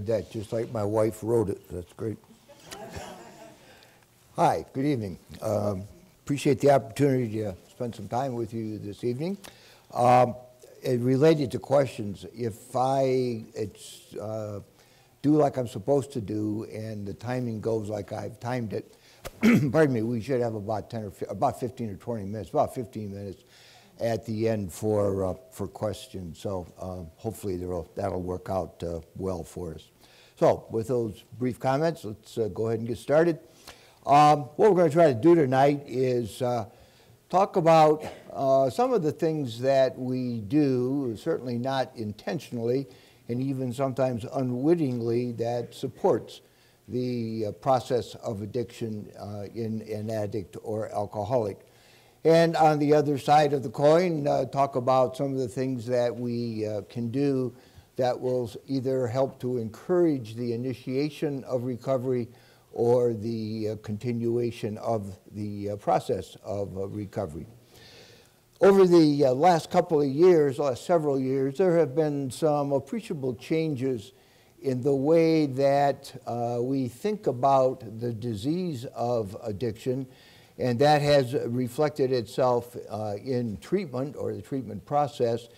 read that just like my wife wrote it. That's great. Hi, good evening. Um, appreciate the opportunity to spend some time with you this evening. Um, it related to questions, if I it's, uh, do like I'm supposed to do and the timing goes like I've timed it, pardon me, we should have about 10 or about 15 or 20 minutes, about 15 minutes at the end for uh, for questions. So uh, hopefully that'll work out uh, well for us. So with those brief comments, let's uh, go ahead and get started. Um, what we're going to try to do tonight is uh, talk about uh, some of the things that we do, certainly not intentionally, and even sometimes unwittingly, that supports the process of addiction in an addict or alcoholic. And on the other side of the coin, uh, talk about some of the things that we uh, can do that will either help to encourage the initiation of recovery or the uh, continuation of the uh, process of uh, recovery. Over the uh, last couple of years, last several years, there have been some appreciable changes in the way that we think about the disease of addiction, and that has reflected itself uh, in treatment or the treatment process.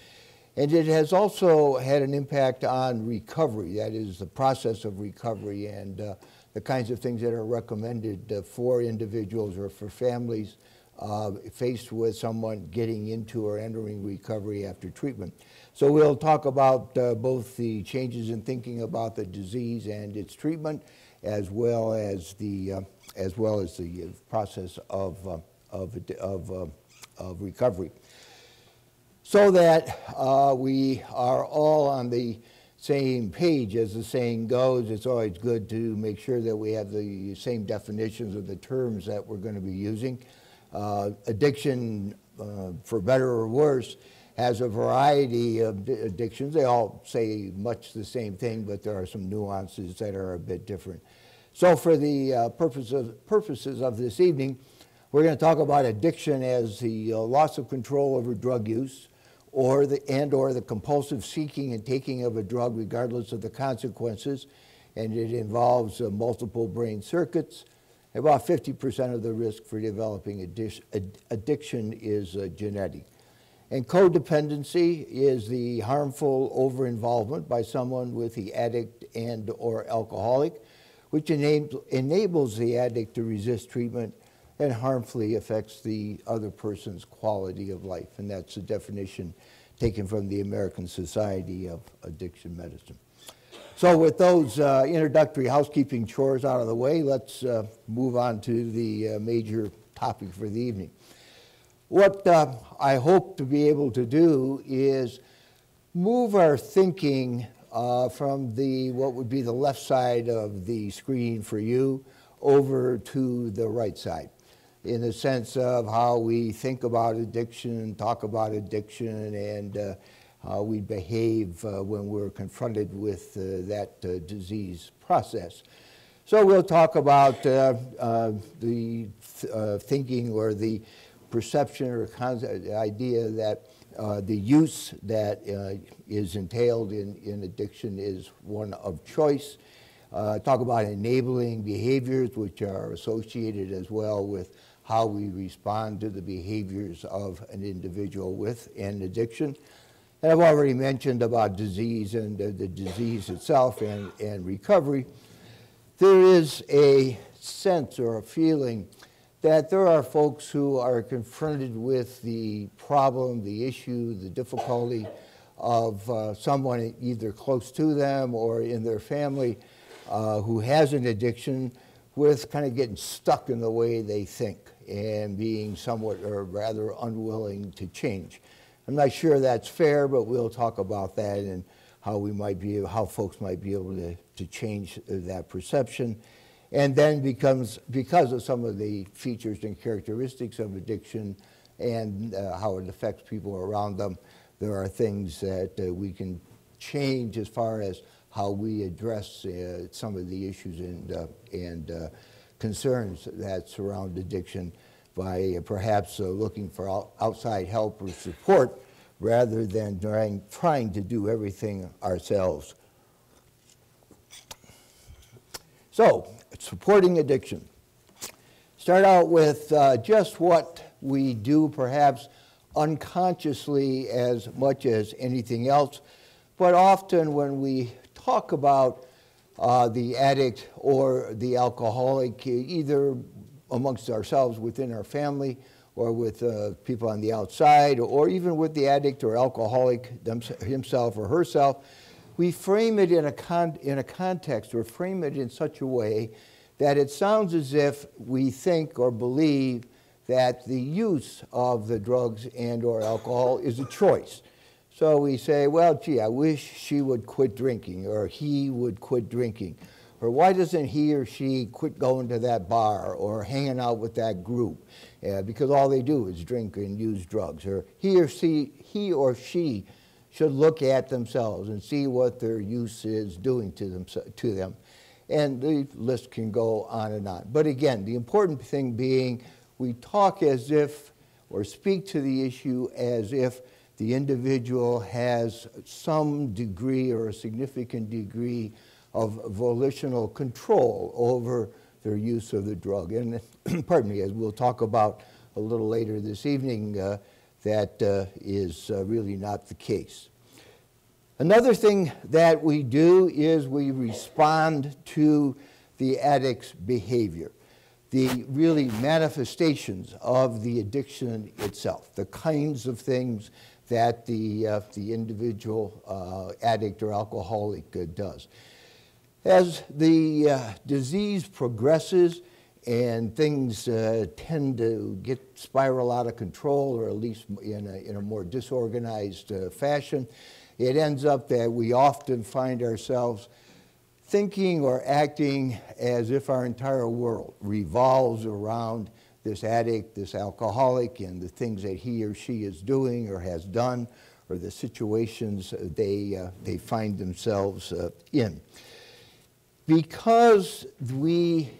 And it has also had an impact on recovery, that is, the process of recovery and uh, the kinds of things that are recommended uh, for individuals or for families uh, faced with someone getting into or entering recovery after treatment. So we'll talk about uh, both the changes in thinking about the disease and its treatment, as well as the uh, as well as the uh, process of uh, of of, uh, of recovery, so that uh, we are all on the same page, as the saying goes. It's always good to make sure that we have the same definitions of the terms that we're going to be using. Addiction, for better or worse, has a variety of addictions. They all say much the same thing, but there are some nuances that are a bit different. So, for the uh, purpose of, purposes of this evening, we're going to talk about addiction as the uh, loss of control over drug use, or the and or the compulsive seeking and taking of a drug, regardless of the consequences, and it involves uh, multiple brain circuits. About 50% of the risk for developing addi- addiction is uh, genetic. And codependency is the harmful overinvolvement by someone with the addict and or alcoholic, which enab- enables the addict to resist treatment and harmfully affects the other person's quality of life. And that's the definition taken from the American Society of Addiction Medicine. So with those uh, introductory housekeeping chores out of the way, let's uh, move on to the uh, major topic for the evening. What uh, I hope to be able to do is move our thinking uh, from the what would be the left side of the screen for you over to the right side in the sense of how we think about addiction, and talk about addiction, and uh, how we behave uh, when we're confronted with uh, that uh, disease process. So we'll talk about uh, uh, the th- thinking or the perception or concept, the idea that the use that is entailed in, in addiction is one of choice. talk about enabling behaviors which are associated as well with how we respond to the behaviors of an individual with an addiction. And I've already mentioned about disease and uh, the disease itself and, and recovery. There is a sense or a feeling that there are folks who are confronted with the problem, the issue, the difficulty of uh, someone either close to them or in their family uh, who has an addiction with kind of getting stuck in the way they think and being somewhat or rather unwilling to change. I'm not sure that's fair, but we'll talk about that and how we might be, how folks might be able to, to change that perception. And then becomes, because of some of the features and characteristics of addiction and uh, how it affects people around them, there are things that uh, we can change as far as how we address uh, some of the issues and, uh, and uh, concerns that surround addiction by perhaps uh, looking for outside help or support rather than trying, trying to do everything ourselves. So, supporting addiction. Start out with uh, just what we do, perhaps unconsciously as much as anything else, but often when we talk about uh, the addict or the alcoholic, either amongst ourselves within our family or with uh, people on the outside or even with the addict or alcoholic himself or herself, we frame it in a, con- in a context or frame it in such a way that it sounds as if we think or believe that the use of the drugs and or alcohol is a choice. So we say, well, gee, I wish she would quit drinking or he would quit drinking. Or why doesn't he or she quit going to that bar or hanging out with that group? Uh, because all they do is drink and use drugs. Or he or she, he or she should look at themselves and see what their use is doing to them. To them. And the list can go on and on. But again, the important thing being we talk as if, or speak to the issue as if the individual has some degree or a significant degree of volitional control over their use of the drug. And pardon me, as we'll talk about a little later this evening, uh, that uh, is uh, really not the case. Another thing that we do is we respond to the addict's behavior, the really manifestations of the addiction itself, the kinds of things that the, uh, the individual uh, addict or alcoholic uh, does. As the uh, disease progresses and things uh, tend to get spiral out of control or at least in a, in a more disorganized uh, fashion, it ends up that we often find ourselves thinking or acting as if our entire world revolves around this addict, this alcoholic, and the things that he or she is doing or has done, or the situations they, uh, they find themselves uh, in. Because we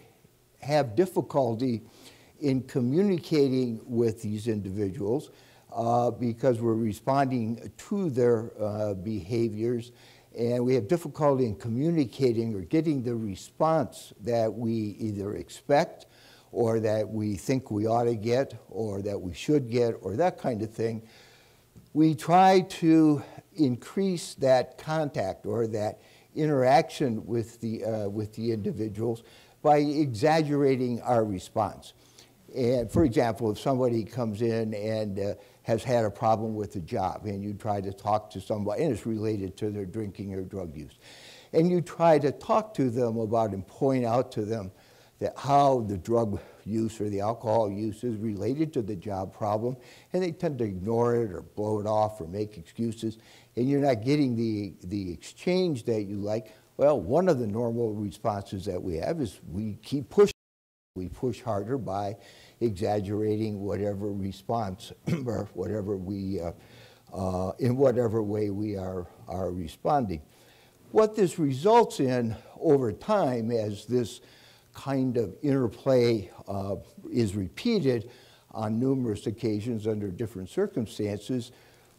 have difficulty in communicating with these individuals, uh, because we're responding to their uh, behaviors, and we have difficulty in communicating or getting the response that we either expect or that we think we ought to get or that we should get or that kind of thing, we try to increase that contact or that interaction with the, uh, with the individuals by exaggerating our response. And for example, if somebody comes in and uh, has had a problem with a job and you try to talk to somebody, and it's related to their drinking or drug use, and you try to talk to them about and point out to them that how the drug use or the alcohol use is related to the job problem, and they tend to ignore it or blow it off or make excuses, and you're not getting the, the exchange that you like. Well, one of the normal responses that we have is we keep pushing. We push harder by exaggerating whatever response or whatever we, uh, uh, in whatever way we are, are responding. What this results in over time as this kind of interplay uh, is repeated on numerous occasions under different circumstances,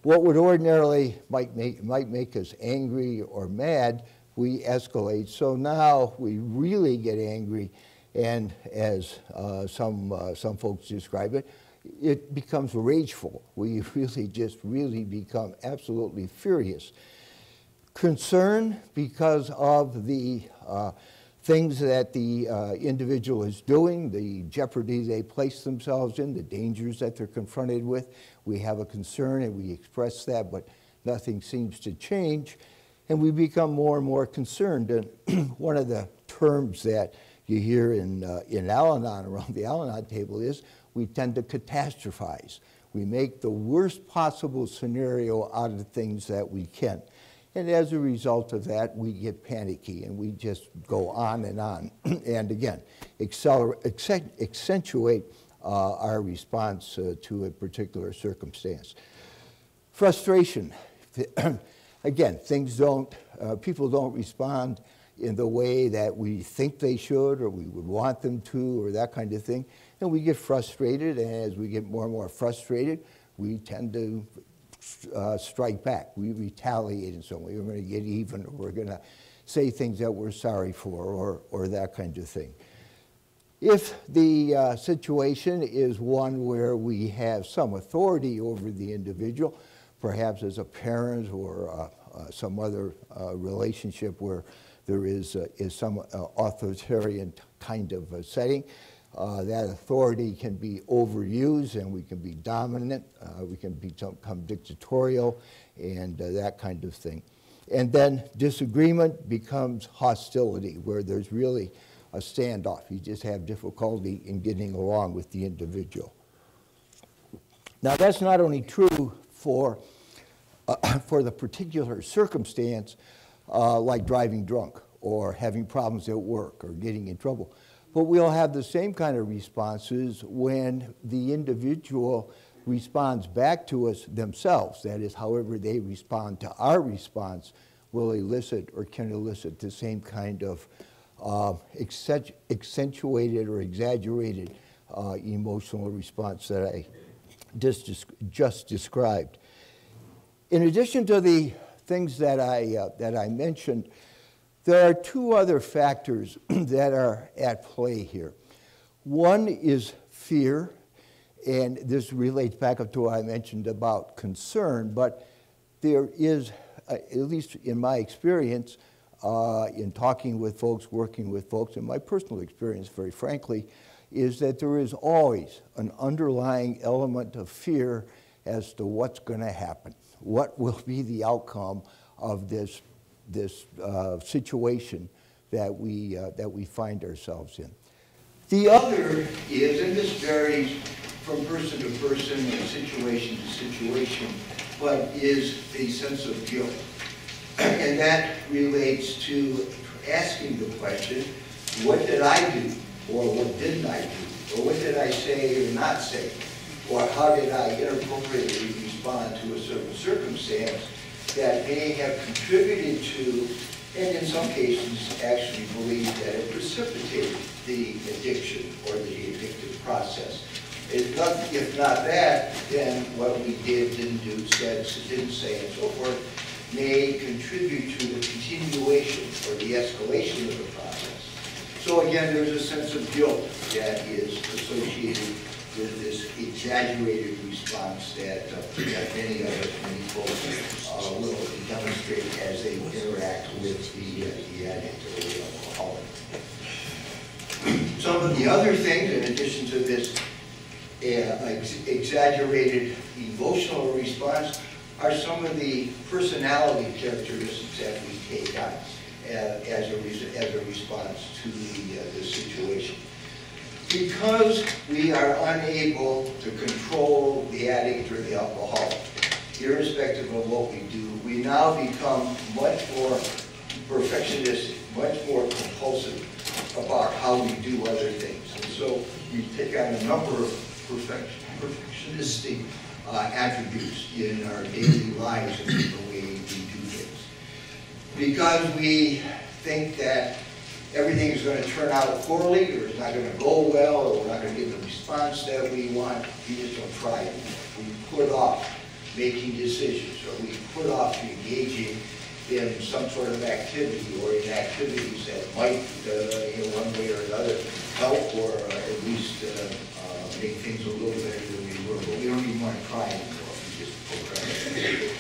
what would ordinarily might make, might make us angry or mad, we escalate. So now we really get angry, and as uh, some, uh, some folks describe it, it becomes rageful. We really just really become absolutely furious. Concern because of the uh, things that the uh, individual is doing, the jeopardy they place themselves in, the dangers that they're confronted with. We have a concern and we express that, but nothing seems to change. And we become more and more concerned. And one of the terms that you hear in, uh, in Al Anon, around the Al Anon table, is we tend to catastrophize. We make the worst possible scenario out of things that we can. And as a result of that, we get panicky and we just go on and on. and again, accentuate uh, our response uh, to a particular circumstance. Frustration. again, things don't, uh, people don't respond in the way that we think they should or we would want them to or that kind of thing. And we get frustrated, and as we get more and more frustrated, we tend to uh, strike back. We retaliate in some way. We're going to get even, or we're going to say things that we're sorry for, or, or that kind of thing. If the uh, situation is one where we have some authority over the individual, perhaps as a parent or uh, uh some other uh, relationship where there is, is some authoritarian kind of setting, uh, that authority can be overused and we can be dominant, uh, we can become dictatorial and uh, that kind of thing. And then disagreement becomes hostility where there's really a standoff. You just have difficulty in getting along with the individual. Now that's not only true for, uh, for the particular circumstance uh, like driving drunk or having problems at work or getting in trouble but we'll have the same kind of responses when the individual responds back to us themselves. That is, however they respond to our response will elicit or can elicit the same kind of uh, accentuated or exaggerated uh, emotional response that I just, just described. In addition to the things that I, uh, that I mentioned, there are two other factors that are at play here. One is fear, and this relates back up to what I mentioned about concern, but there is, uh, at least in my experience, uh, in talking with folks, working with folks, and my personal experience, very frankly, is that there is always an underlying element of fear as to what's going to happen. What will be the outcome of this this uh, situation that we, uh, that we find ourselves in. The other is, and this varies from person to person and situation to situation, but is a sense of guilt. and that relates to asking the question, what did I do? Or what didn't I do? Or what did I say or not say? Or how did I inappropriately respond to a certain circumstance that may have contributed to, and in some cases actually believe that it precipitated the addiction or the addictive process. If not, if not that, then what we did, didn't do, said, didn't say, and so forth, may contribute to the continuation or the escalation of the process. So again, there's a sense of guilt that is associated with this exaggerated response that, uh, many of us, many folks, uh, will demonstrate as they interact with the, uh, the addict or the alcoholic. Some of the other things, in addition to this uh, ex exaggerated emotional response, are some of the personality characteristics that we take on uh, as, a, as a response to the, uh, the situation because we are unable to control the addict or the alcoholic, irrespective of what we do, we now become much more perfectionistic, much more compulsive about how we do other things. And so we take on a number of perfection, perfectionistic uh, attributes in our daily lives and the way we do things. Because we think that everything is going to turn out poorly, or it's not going to go well, or we're not going to get the response that we want, we just don't try it. We put off making decisions, or we put off engaging in some sort of activity or in activities that might, uh, in one way or another, help or uh, at least uh, uh, make things a little better than we were. But we don't even want to try anymore. We just procrastinate.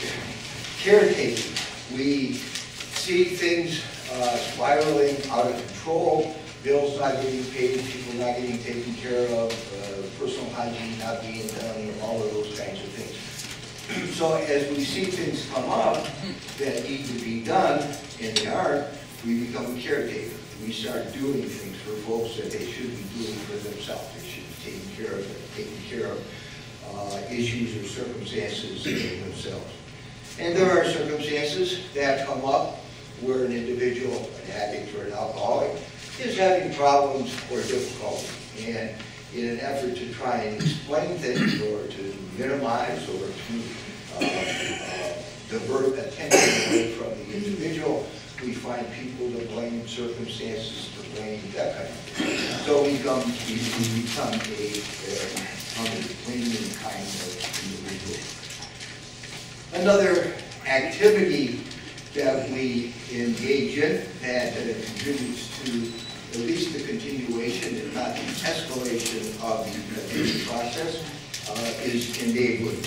Caretaking. We see things uh, spiraling out of control bills not getting paid, people not getting taken care of, uh, personal hygiene not being done, and all of those kinds of things. So as we see things come up that need to be done in the yard, we become a caretaker. We start doing things for folks that they should be doing for themselves. They should be taking care of, taking care of uh, issues or circumstances themselves. And there are circumstances that come up where an individual, an addict or an alcoholic, is having problems or difficulty. And in an effort to try and explain things or to minimize or to uh, uh, divert attention away from the individual, we find people to blame, circumstances to blame, that kind of thing. So we become, we we become a, become a blaming kind of individual. Another activity that we engage in that uh, contributes to at least the continuation, if not the escalation of the process, uh, is enabling.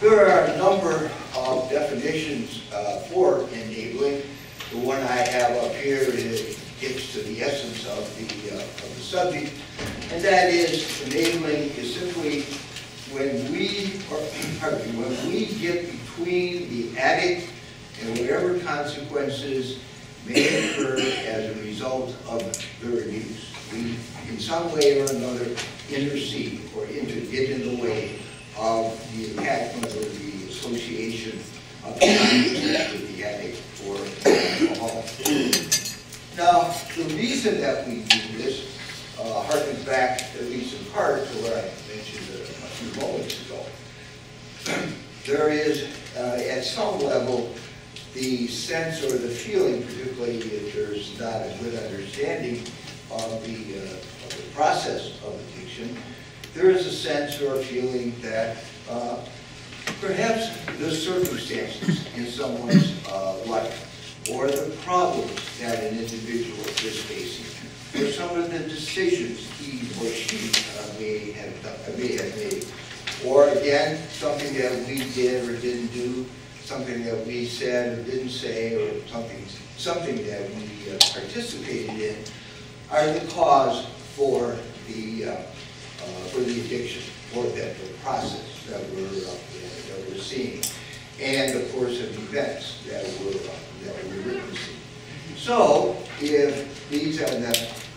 There are a number of definitions uh, for enabling. The one I have up here gets to the essence of the, uh, of the subject, and that is enabling is simply when we, or, pardon when we get between the addict and whatever consequences may occur as a result of their abuse. We, in some way or another, intercede or inter, get in the way of the attachment or the association of the with the addict or alcohol. Now, the reason that we do this uh, harkens back, at least in part, to what I mentioned a a few moments ago. There is, uh, at some level, the sense or the feeling, particularly if there's not a good understanding of the, uh, of the process of addiction, there is a sense or a feeling that uh, perhaps the circumstances in someone's uh, life or the problems that an individual is facing, or some of the decisions he or she uh, may have, done- may have made, or again, something that we did or didn't do, something that we said or didn't say, or something, something that we uh, participated in, are the cause for the, uh, uh, for the addiction, or that the process that we're, uh, that we're seeing, and of course of events that we're, uh, that we're witnessing. So, if these are the,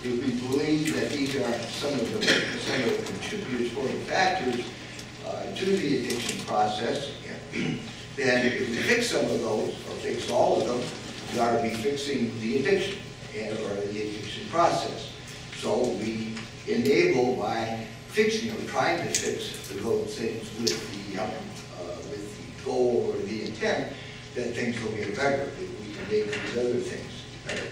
if we believe that these are some of the, some of the contributory factors uh, to the addiction process, then if we fix some of those, or fix all of them, we ought to be fixing the addiction, and, or the addiction process. So we enable by fixing or trying to fix the those things with the, uh, with the goal or the intent that things will get better, that we can make these other things better.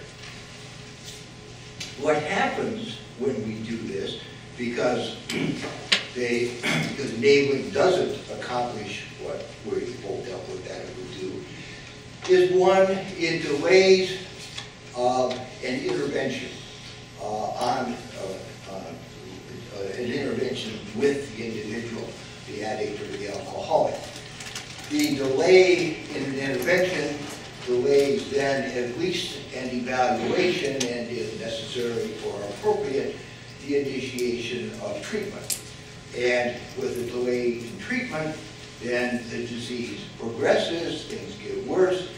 What happens when we do this, because they, because enabling doesn't accomplish what we hoped up with that it would do, is one, it delays um, an intervention uh, on, uh, uh, an intervention with the individual, the addict or the alcoholic. The delay in an intervention delays then at least an evaluation and if necessary or appropriate, the initiation of treatment. And with a delay in treatment, then the disease progresses, things get worse,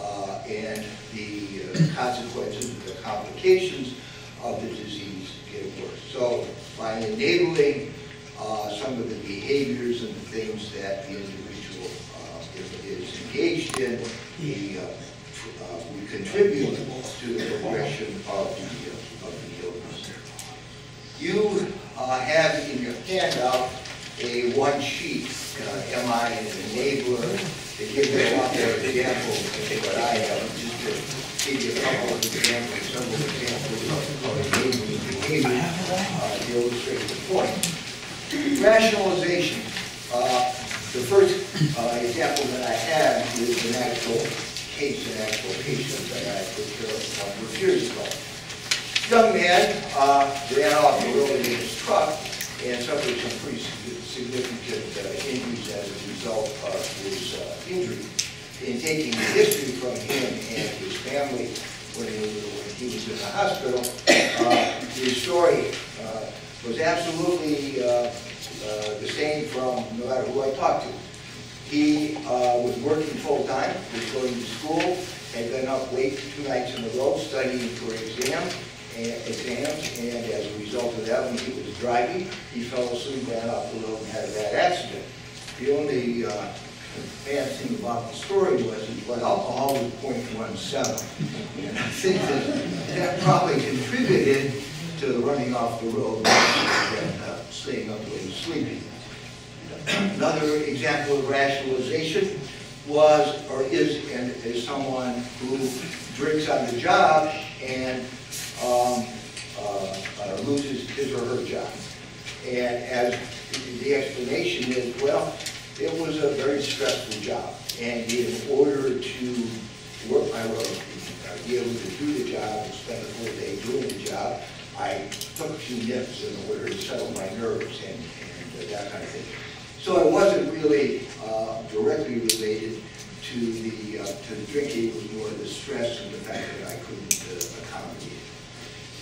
uh, and the uh, consequences, the complications of the disease get worse. So by enabling uh, some of the behaviors and the things that the individual uh, is engaged in, we, uh, uh, we contribute to the progression of the, of the illness. You uh, have in your handout a one sheet, uh, am I an? It gives you a lot of examples what I have, just to give you a couple of examples, several examples of of enabling behavior uh, to illustrate the point. Rationalization. Uh, The first uh, example that I have is an actual case, an actual patient that I took care of a years ago. Young man uh, ran off the road in his truck and suffered some pretty significant uh, injuries as a result of his uh, injury. In taking the history from him and his family, when he was, when he was in the hospital. Uh, His story uh, was absolutely uh, the same from no matter who I talked to. He was working full-time, was going to school, had been up late two nights in a row studying for an exam, exams, and as a result of that, when he was driving, he fell asleep, ran off the road, and had a bad accident. The only uh, bad thing about the story was his blood alcohol was .17. And I think that that probably contributed to running off the road and uh, staying up late sleeping. Another example of rationalization was, or is, and is someone who drinks on the job and um, uh, uh, loses his or her job. And as the explanation is, well, it was a very stressful job. And in order to work my way, uh, be able to do the job and spend the whole day doing the job, I took a few nips in order to settle my nerves and, and that kind of thing. So it wasn't really uh, directly related to the, uh, to the drinking, it was more the stress and the fact that I couldn't uh, accommodate.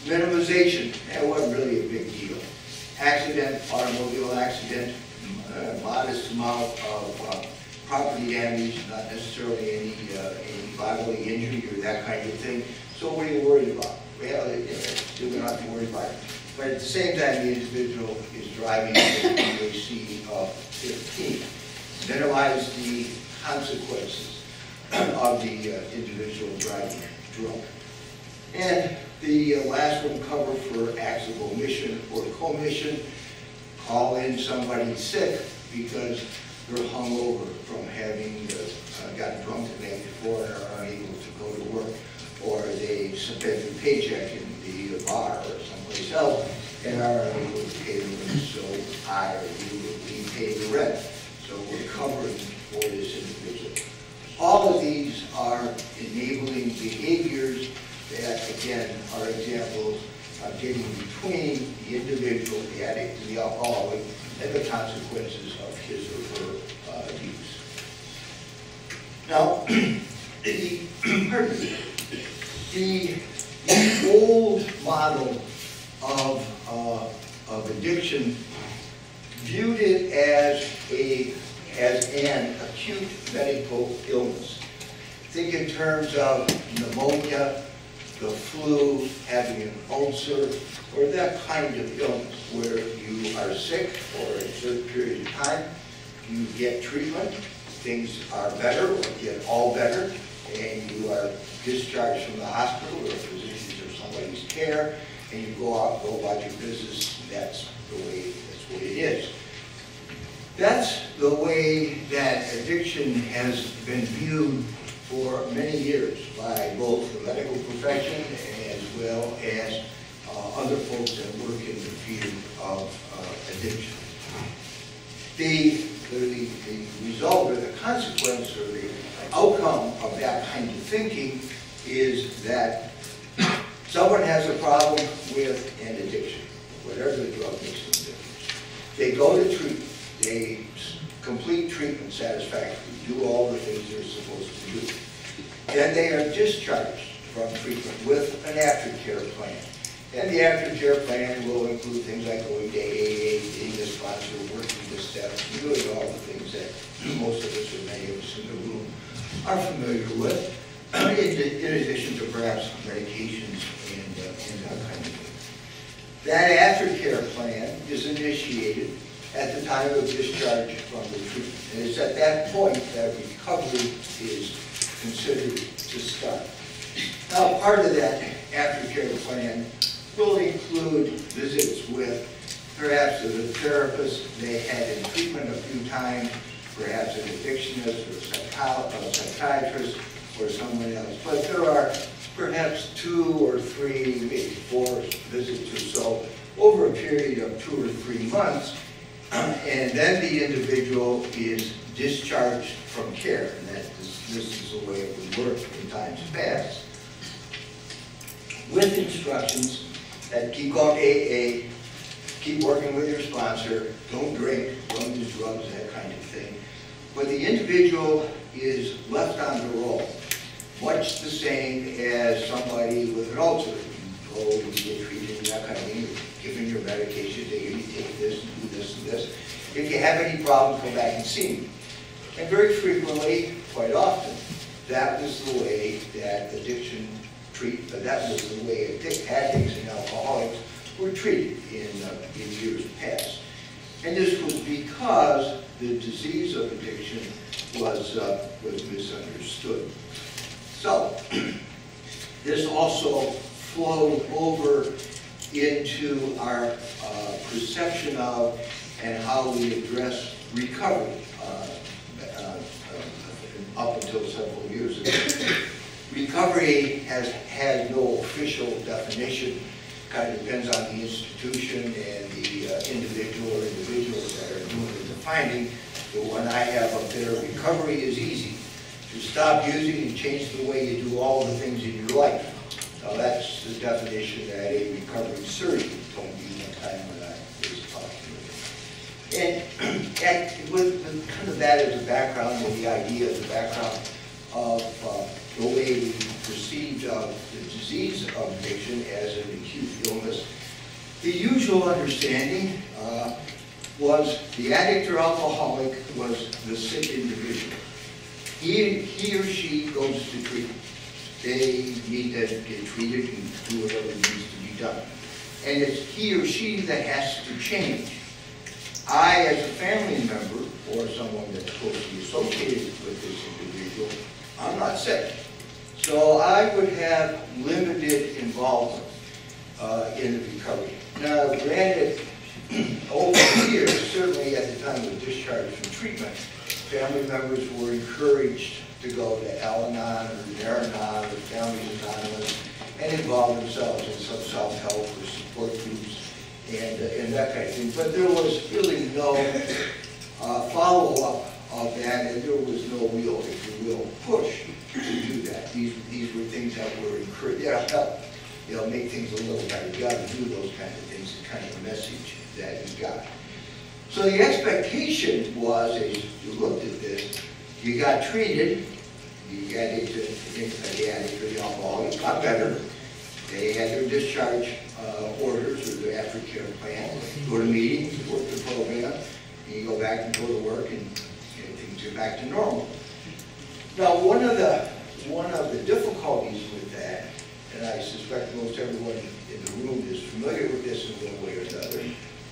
Minimization, that wasn't really a big deal. Accident, automobile accident, uh, modest amount of uh, property damage, not necessarily any, uh, any bodily injury or that kind of thing. So what are you worried about? Well, you're not worry about it. But at the same time, the individual is driving a BAC of 15. Minimize the consequences of the uh, individual driving drunk. And the uh, last one, covered for acts of omission or commission. Call in somebody sick because they're hungover from having uh, uh, gotten drunk the night before and are unable to go to work. Or they spent their paycheck in the bar or someplace else and are unable to pay the rent. So I be paying the rent. So we're covering for this individual. All of these are enabling behaviors that, again, are examples of getting between the individual, the addict, and the alcoholic, and the consequences of his or her uh, use. Now, the, pardon me, the, the old model of, uh, of addiction viewed it as a, as an acute medical illness. Think in terms of pneumonia, the flu, having an ulcer, or that kind of illness where you are sick for a certain period of time, you get treatment, things are better or get all better, and you are discharged from the hospital or physicians or somebody's care, and you go out, and go about your business, that's the way, that's what it is. That's the way that addiction has been viewed for many years by both the medical profession as well as uh, other folks that work in the field of uh, addiction. The, the, the result or the consequence or the outcome of that kind of thinking is that someone has a problem with an addiction, whatever the drug makes them. They go to treatment, they complete treatment satisfactorily, do all the things they're supposed to do. Then they are discharged from treatment with an aftercare plan. And the aftercare plan will include things like going to AA, being a sponsor, working the steps, doing all the things that most of us or many of us in the room are familiar with, in, in addition to perhaps medications and, uh, and that kind of thing. That aftercare plan is initiated at the time of discharge from the treatment. And it's at that point that recovery is considered to start. Now, part of that aftercare plan will include visits with perhaps a therapist they had in treatment a few times, perhaps an addictionist or a psychiatrist or someone else. But there are perhaps two or three, maybe four visits or so over a period of two or three months. Um, and then the individual is discharged from care. And that is, this is the way it would work in times past. With instructions that keep on AA, keep working with your sponsor, don't drink, don't use drugs, that kind of thing. But the individual is left on the roll. much the same as somebody with an ulcer. You go, you get treated, and that kind of thing, given your medication, they you take this, and do this, and this. If you have any problems, come back and see me. And very frequently, quite often, that was the way that addiction treat, uh, that was the way addic- addicts and alcoholics were treated in, uh, in years past. And this was because the disease of addiction was, uh, was misunderstood. So, this also flowed over into our uh, perception of and how we address recovery uh, uh, uh, up until several years ago. Recovery has had no official definition, kind of depends on the institution and the uh, individual or individuals that are doing the defining. The one I have up there, recovery is easy. To stop using and change the way you do all the things in your life. Now, that's the definition that a recovery surgeon told me one time when I was talking with him. And, and with, with kind of that as a background, with the idea, the background of uh, the way we perceived the disease of addiction as an acute illness, the usual understanding uh, was the addict or alcoholic was the sick individual. He, he or she goes to treatment. They need to get treated and do whatever needs to be done. And it's he or she that has to change. I, as a family member, or someone that's closely associated with this individual, I'm not sick. So I would have limited involvement uh, in the recovery. Now, granted, over the years, certainly at the time of discharge from treatment, family members were encouraged to go to Al-Anon or Nar-Anon or Families Anonymous and involve themselves in some self-help or support groups and, uh, and that kind of thing. But there was really no uh, follow-up of that, and there was no real, if you will, push to do that. These, these were things that were encouraged, yeah, help, you know, make things a little better. You got to do those kind of things, the kind of message that you got. So the expectation was, as you looked at this, you got treated, you got into, the addict or the alcoholic, got better. They had their discharge uh, orders or their aftercare plan, go to meetings, work the program, and you go back and go to work and, and things are back to normal. Now, one of the, one of the difficulties with that, and I suspect most everyone in the room is familiar with this in one way or another,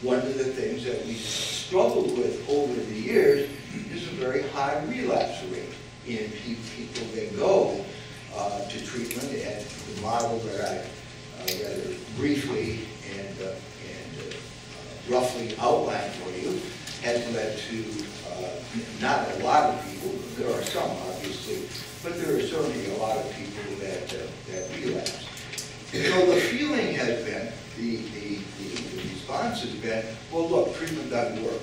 one of the things that we struggled with over the years is a very high relapse rate in people that go uh, to treatment, and the model that I uh, rather briefly and, uh, and uh, roughly outlined for you has led to uh, not a lot of people, there are some obviously, but there are certainly a lot of people that, uh, that relapse. So the feeling has been, the, the, the the response has been, well, look, treatment doesn't work.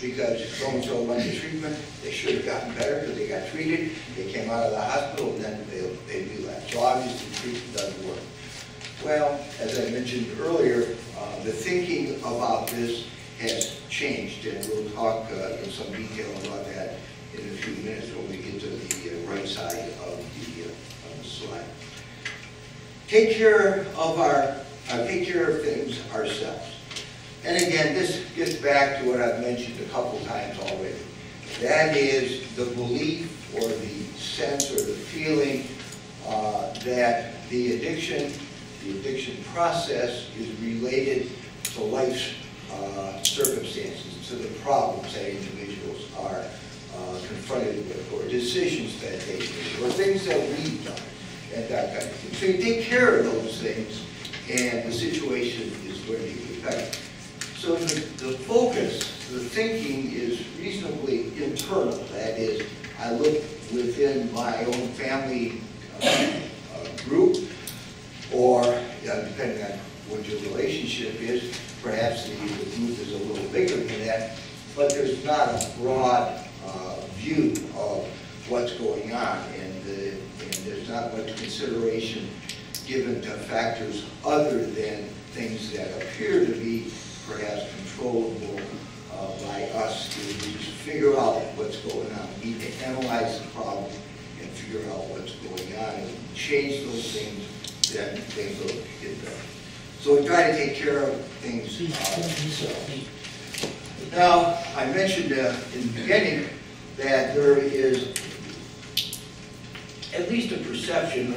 Because so-and-so went to treatment, they should have gotten better because they got treated, they came out of the hospital, and then they, they relapsed. So obviously, treatment doesn't work. Well, as I mentioned earlier, uh, the thinking about this has changed, and we'll talk uh, in some detail about that in a few minutes when we get to the uh, right side of the, uh, of the slide. Take care of our, uh, picture of things ourselves. And again, this gets back to what I've mentioned a couple times already. That is the belief or the sense or the feeling uh, that the addiction, the addiction process is related to life's uh, circumstances, to the problems that individuals are uh, confronted with, or decisions that they make, or things that we've done, and that kind of thing. So you take care of those things, and the situation is going to better. So the, the focus, the thinking is reasonably internal. That is, I look within my own family uh, uh, group, or uh, depending on what your relationship is, perhaps the, the group is a little bigger than that, but there's not a broad uh, view of what's going on, and, the, and there's not much consideration given to factors other than things that appear to be perhaps controllable uh, by us to figure out what's going on. We need to analyze the problem and figure out what's going on. And change those things, then things will get better. So we try to take care of things uh. Now, I mentioned uh, in the beginning that there is at least a perception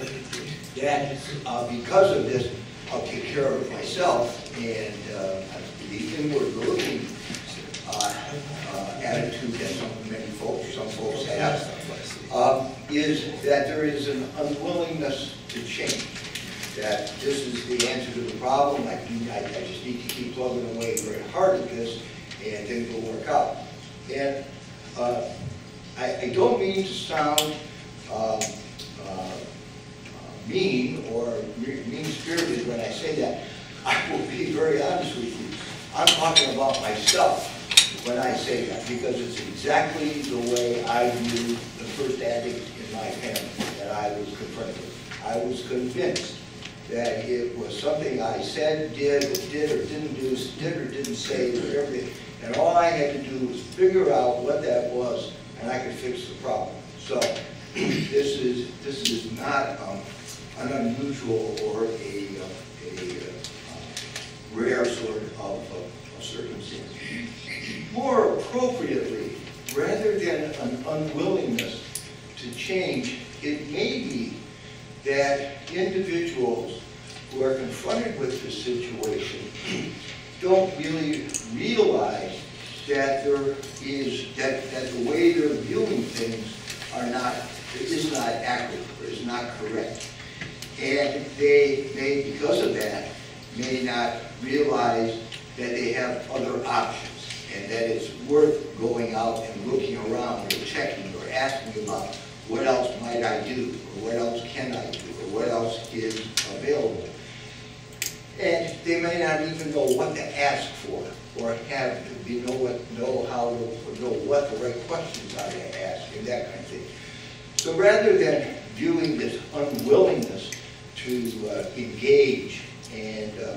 that uh, because of this, I'll take care of myself, and uh, the inward-looking uh, uh, attitude that some, many folks, some folks have, um, is that there is an unwillingness to change. That this is the answer to the problem, I, I I just need to keep plugging away very hard at this, and things will work out. And uh, I, I don't mean to sound um, uh, mean or mean-spirited when I say that. I will be very honest with you. I'm talking about myself when I say that, because it's exactly the way I view the first addict in my family that I was confronted. I was convinced that it was something I said, did, or did or didn't do, did or didn't say, or everything. And all I had to do was figure out what that was, and I could fix the problem. So this is, this is not um, an unusual or a, uh, a uh, rare sort of of circumstance. More appropriately, rather than an unwillingness to change, it may be that individuals who are confronted with this situation don't really realize that there is, that, that the way they're viewing things are not, is not accurate, or is not correct. And they may, because of that, may not realize that they have other options, and that it's worth going out and looking around, or checking, or asking about, what else might I do, or what else can I do, or what else is available. And they may not even know what to ask for, or have, you know what, know how, to- know what the right questions are to ask, and that kind of thing. So rather than viewing this unwillingness to uh, engage and, uh,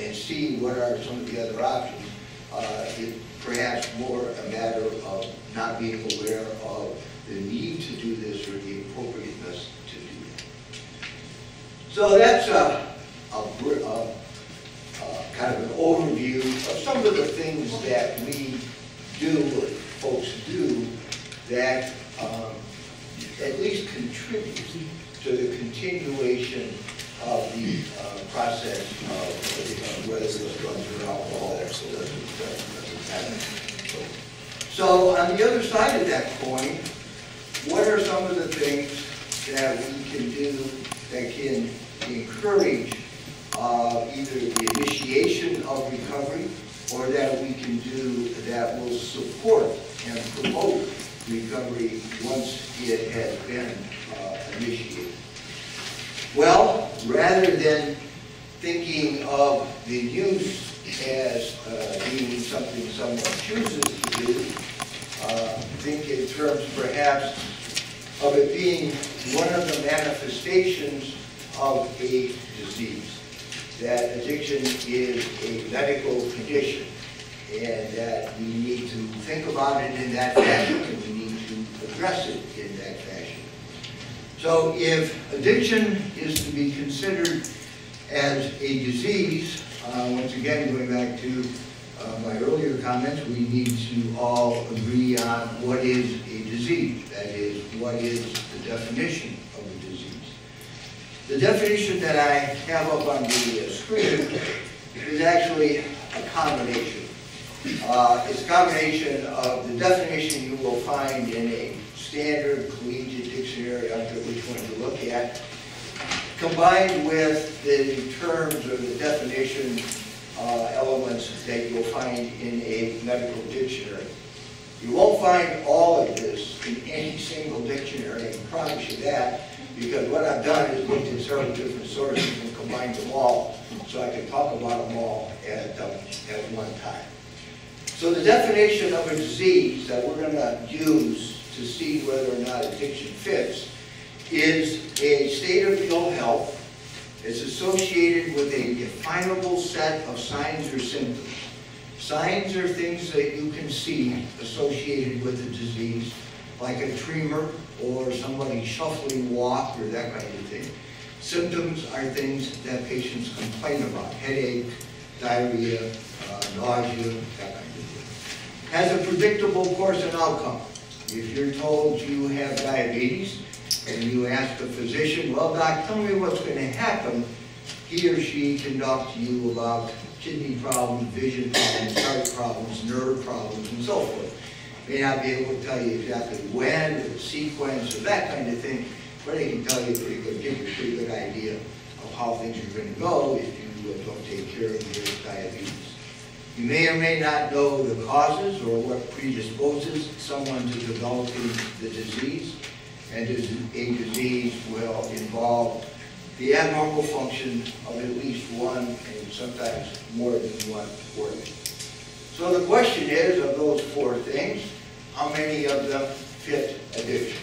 and see what are some of the other options, uh, it perhaps more a matter of not being aware of the need to do this or the appropriateness to do that. So that's a, a, br- a uh, kind of an overview of some of the things that we do, folks do, that um, at least contribute to the continuation of the uh, process of whether it's drugs or alcohol. that doesn't- doesn't matter. So on the other side of that coin, what are some of the things that we can do that can encourage uh, either the initiation of recovery or that we can do that will support and promote recovery once it has been uh, initiated? Well, rather than thinking of the use as uh, being something someone chooses to do, uh, think in terms perhaps of it being one of the manifestations of a disease. That addiction is a medical condition, and that we need to think about it in that fashion, and we need to address it. So if addiction is to be considered as a disease, uh, once again, going back to uh, my earlier comments, we need to all agree on what is a disease. That is, what is the definition of a disease. The definition that I have up on the uh, screen is actually a combination. Uh, It's a combination of the definition you will find in a standard collegiate dictionary, know which one to look at, combined with the terms or the definition uh, elements that you'll find in a medical dictionary. You won't find all of this in any single dictionary, I can promise you that, because what I've done is looked at several different sources and combined them all, so I can talk about them all at, um, at one time. So the definition of a disease that we're gonna use to see whether or not addiction fits is a state of ill health. It's associated with a definable set of signs or symptoms. Signs are things that you can see associated with the disease. like a tremor or somebody shuffling walk or that kind of thing. Symptoms are things that patients complain about, headache, diarrhea, uh, nausea, that kind of thing. Has a predictable course and outcome. If you're told you have diabetes and you ask the physician, well, doc, tell me what's going to happen, he or she can talk to you about kidney problems, vision problems, heart problems, nerve problems, and so forth. May not be able to tell you exactly when, or the sequence, or that kind of thing, but they can tell you pretty good, give you a pretty good idea of how things are going to go if you uh, don't take care of your diabetes. You may or may not know the causes or what predisposes someone to developing the disease. And a disease will involve the abnormal function of at least one and sometimes more than one organ. So the question is, of those four things, how many of them fit addiction?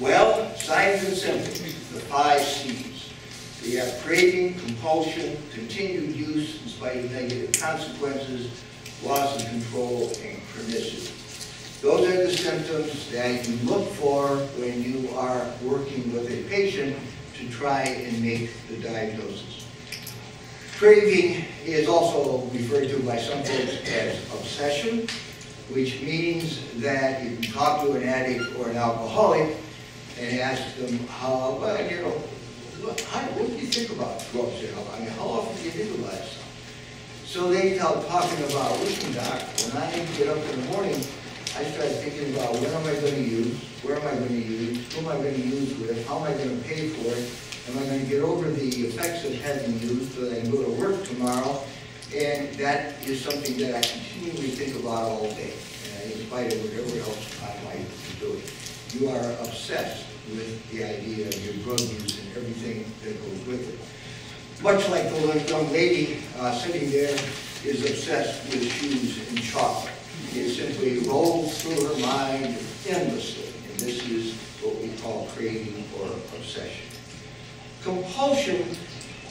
Well, signs and symptoms, the five Cs. We have craving, compulsion, continued use in spite of negative consequences, loss of control, and chronicity. Those are the symptoms that you look for when you are working with a patient to try and make the diagnosis. Craving is also referred to by some folks as obsession, which means that if you talk to an addict or an alcoholic and ask them how, well, you know, what, how, what do you think about know, I mean, how often do you think about stuff? So they tell, talking about, listen, doc, when I get up in the morning, I start thinking about what am I going to use, where am I going to use, who am I going to use with, how am I going to pay for it, am I going to get over the effects of having used so that I can go to work tomorrow? And that is something that I continually think about all day, uh, in spite of whatever else I might be doing. You are obsessed with the idea of your drug use and everything that goes with it. Much like the young lady uh, sitting there is obsessed with shoes and chocolate. It simply rolls through her mind endlessly, and this is what we call craving or obsession. Compulsion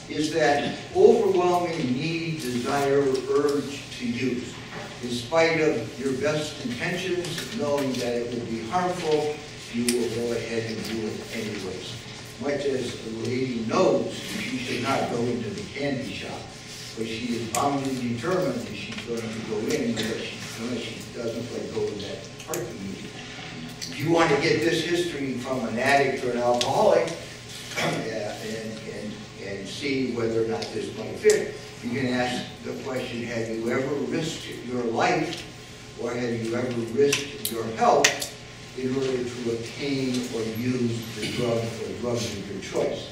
is that overwhelming need, desire, urge to use. In spite of your best intentions, knowing that it will be harmful, you will go ahead and do it anyways. Much as the lady knows she should not go into the candy shop, but she is boundly determined that she's going to go in unless she, unless she doesn't let go of that parking meter. If you want to get this history from an addict or an alcoholic, uh, and, and, and see whether or not this might fit, you can ask the question, have you ever risked your life or have you ever risked your health in order to obtain or use the drug or drugs of your choice?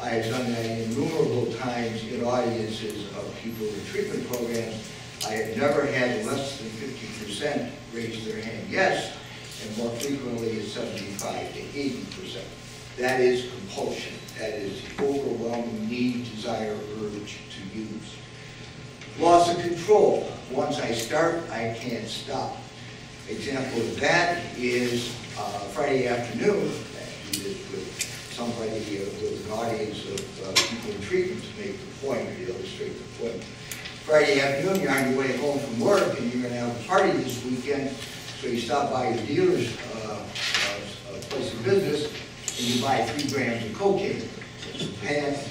I have done that innumerable times in audiences of people in treatment programs. I have never had less than fifty percent raise their hand yes, and more frequently it's seventy-five to eighty percent. That is compulsion. That is overwhelming need, desire, urge to use. Loss of control. Once I start, I can't stop. Example of that is uh, Friday afternoon, do this with somebody, uh, with an audience of uh, people in treatment to make the point, to illustrate the point. Friday afternoon, you're on your way home from work, and you're gonna have a party this weekend, so you stop by your dealer's uh, uh, place of business, and you buy three grams of cocaine. The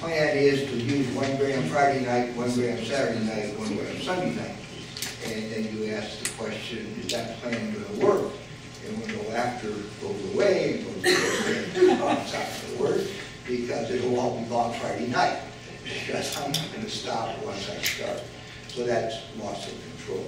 plan is to use one gram Friday night, one gram Saturday night, one gram Sunday night. And then you ask the question, is that plan gonna work? And when the laughter goes away, goes, oh, it's not gonna work, because it'll all be gone Friday night. Because I'm not gonna stop once I start. So that's loss of control.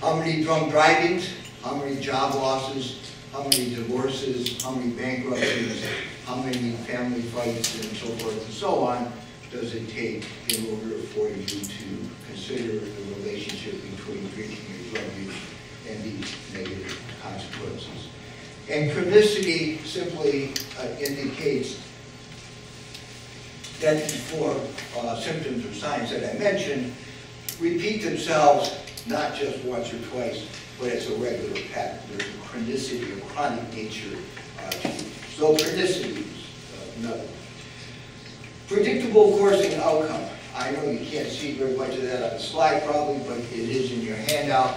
How many drunk drivings, how many job losses, how many divorces, how many bankruptcies, how many family fights and so forth and so on does it take in order for you to consider the relationship between drinking and drug use and these negative consequences? And chronicity simply uh, indicates that these four uh, symptoms or signs that I mentioned repeat themselves not just once or twice, but it's a regular pattern. There's a chronicity, a chronic nature uh. So chronicity is uh, another. Predictable coursing outcome. I know you can't see very much of that on the slide probably, but it is in your handout.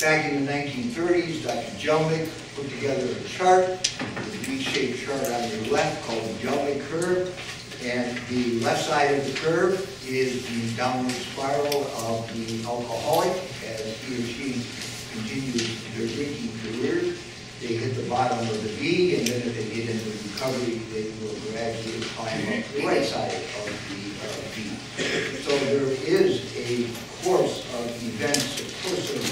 Back in the 1930s, Dr. Jellinek put together a chart, a V-shaped chart on your left called the Jellinek curve. And the left side of the curve is the downward spiral of the alcoholic as he or she continues their drinking career. They hit the bottom of the V, and then if they get into recovery, they will gradually climb up the right side of the uh, V. So there is a course of events, a course of,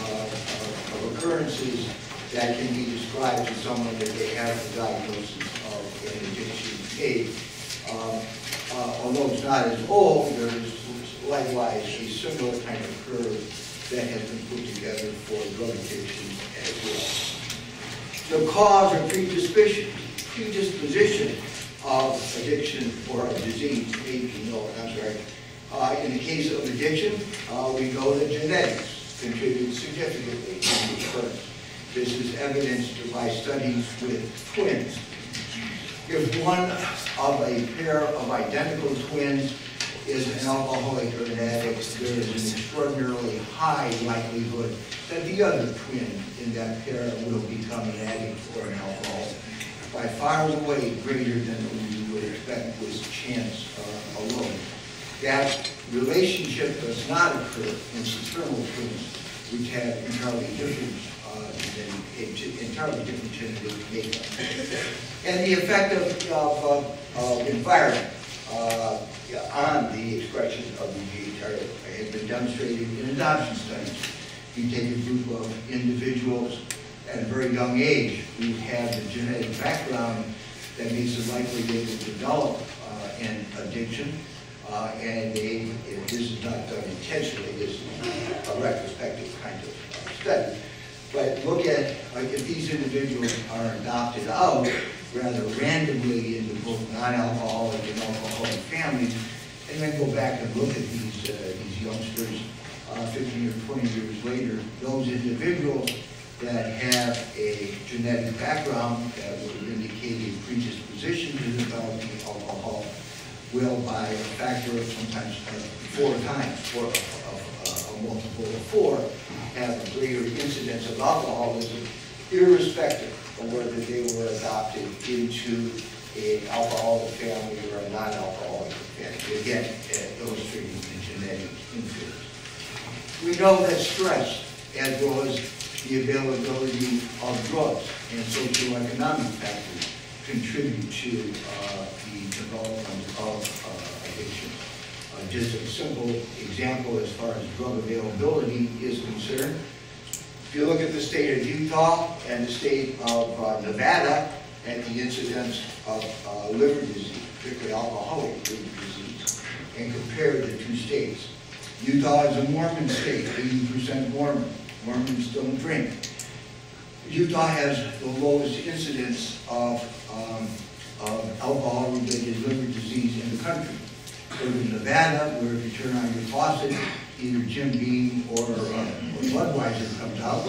uh, of of occurrences that can be described to someone that they have the diagnosis of an addiction A. Um, uh, Although it's not as old, there is likewise a similar kind of curve that has been put together for drug addiction as well the cause or predisposition, predisposition of addiction or of disease, you know, I'm sorry. Uh, in the case of addiction, uh, we know that genetics contribute significantly to the occurrence. This is evidenced by studies with twins. If one of a pair of identical twins is an alcoholic or an addict, there is an extraordinarily high likelihood that the other twin in that pair will become an addict or an alcoholic. By far away greater than we would expect with chance uh, alone. That relationship does not occur in fraternal twins, which have entirely different, uh, entirely different genetic makeup. And the effect of, of, uh, environment uh, on the expression of the GHR has been demonstrated in adoption studies. You take a group of individuals at a very young age who have the genetic background that makes it likely they will develop uh, an addiction. Uh, and they, if this is not done intentionally, this is a retrospective kind of uh, study. But look at, if these individuals are adopted out rather randomly into both non-alcoholic and alcoholic families, and then go back and look at these, uh, these youngsters uh, 15 or 20 years later, those individuals that have a genetic background that would indicate a predisposition to developing alcohol will by a factor of sometimes four times, four, uh, a multiple of four, have a greater incidence of alcoholism, irrespective of whether they were adopted into an alcoholic family or a non-alcoholic family. Again, uh, illustrating the genetic influence. We know that stress, as well as the availability of drugs and socioeconomic factors, contribute to uh, the development of uh, addiction. Uh, Just a simple example as far as drug availability is concerned. If you look at the state of Utah and the state of uh, Nevada and the incidence of liver disease, particularly alcoholic liver disease, and compare the two states, Utah is a Mormon state, 80% Mormon. Mormons don't drink. Utah has the lowest incidence of, um, of alcohol-related liver disease in the country. So in Nevada, where if you turn on your faucet, either Jim Beam or, uh, or Budweiser comes out,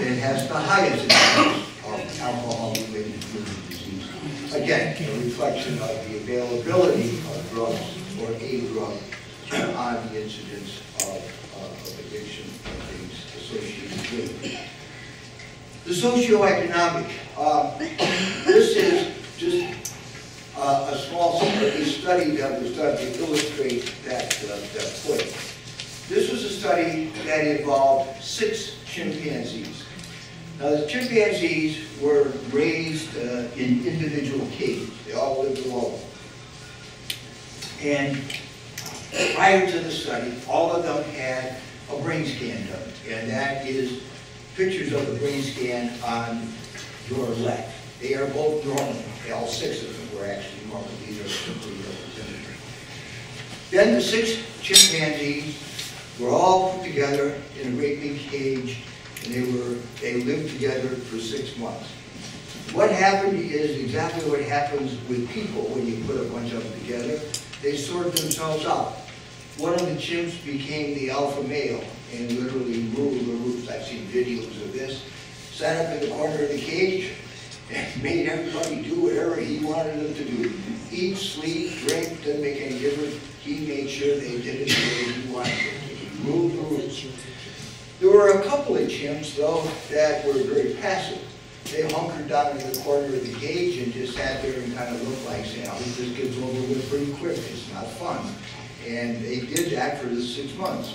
it has the highest incidence of alcohol-related liver disease. Again, a reflection of the availability of drugs or a drug on the incidence of, uh, of addiction The socioeconomic, uh, this is just uh, a small study that was done to illustrate that, uh, that point. This was a study that involved six chimpanzees. Now, the chimpanzees were raised uh, in individual cages. They all lived alone. And prior to the study, all of them had a brain scan done, and that is pictures of the brain scan on your left. They are both normal. All six of them were actually normal. These are simply representative. Then the six chimpanzees were all put together in a great big cage, and they were they lived together for six months. What happened is exactly what happens with people when you put a bunch of them together. They sort themselves out. One of the chimps became the alpha male and literally ruled the roost. I've seen videos of this. Sat up in the corner of the cage and made everybody do whatever he wanted them to do. Eat, sleep, drink, didn't make any difference. He made sure they did it the way he wanted them to. He the roost. There were a couple of chimps, though, that were very passive. they hunkered down in the corner of the cage and just sat there and kind of looked like, saying, hope this gets over with pretty quick, it's not fun. And they did that for the six months.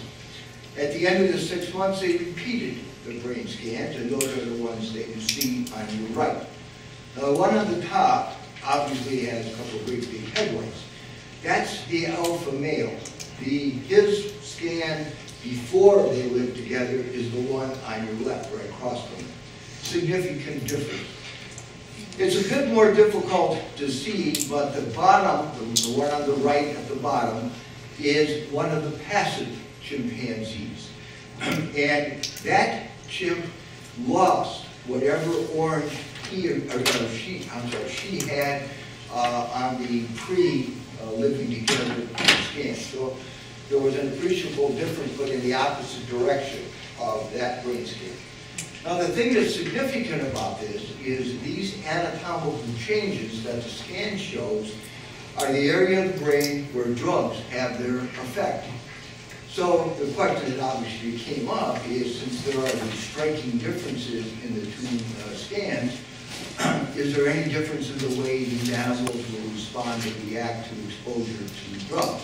At the end of the six months, they repeated the brain scans, and those are the ones that you see on your right. The one on the top obviously has a couple of great big headlights. That's the alpha male. The, his scan before they lived together is the one on your left, right across from it. Significant difference. It's a bit more difficult to see, but the bottom, the the one on the right at the bottom, is one of the passive chimpanzees. And that chimp lost whatever orange he, or or she, I'm sorry, she had uh, on the pre-living together scan. So there was an appreciable difference, but in the opposite direction of that brain scan. Now, the thing that's significant about this is these anatomical changes that the scan shows are the area of the brain where drugs have their effect. So the question that obviously came up is, since there are these striking differences in the two uh, scans, is there any difference in the way these animals will respond and react to exposure to drugs?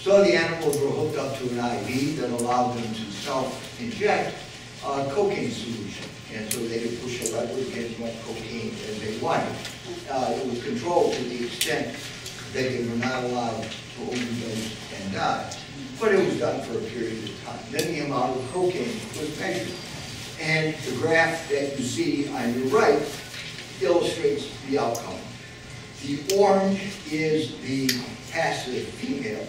So the animals were hooked up to an IV that allowed them to self-inject uh, cocaine solution. And so they could push a lever as much cocaine as they wanted. Uh, It was controlled to the extent that they were not allowed to overdose and die. But it was done for a period of time. Then the amount of cocaine was measured. And the graph that you see on your right illustrates the outcome. The orange is the passive female,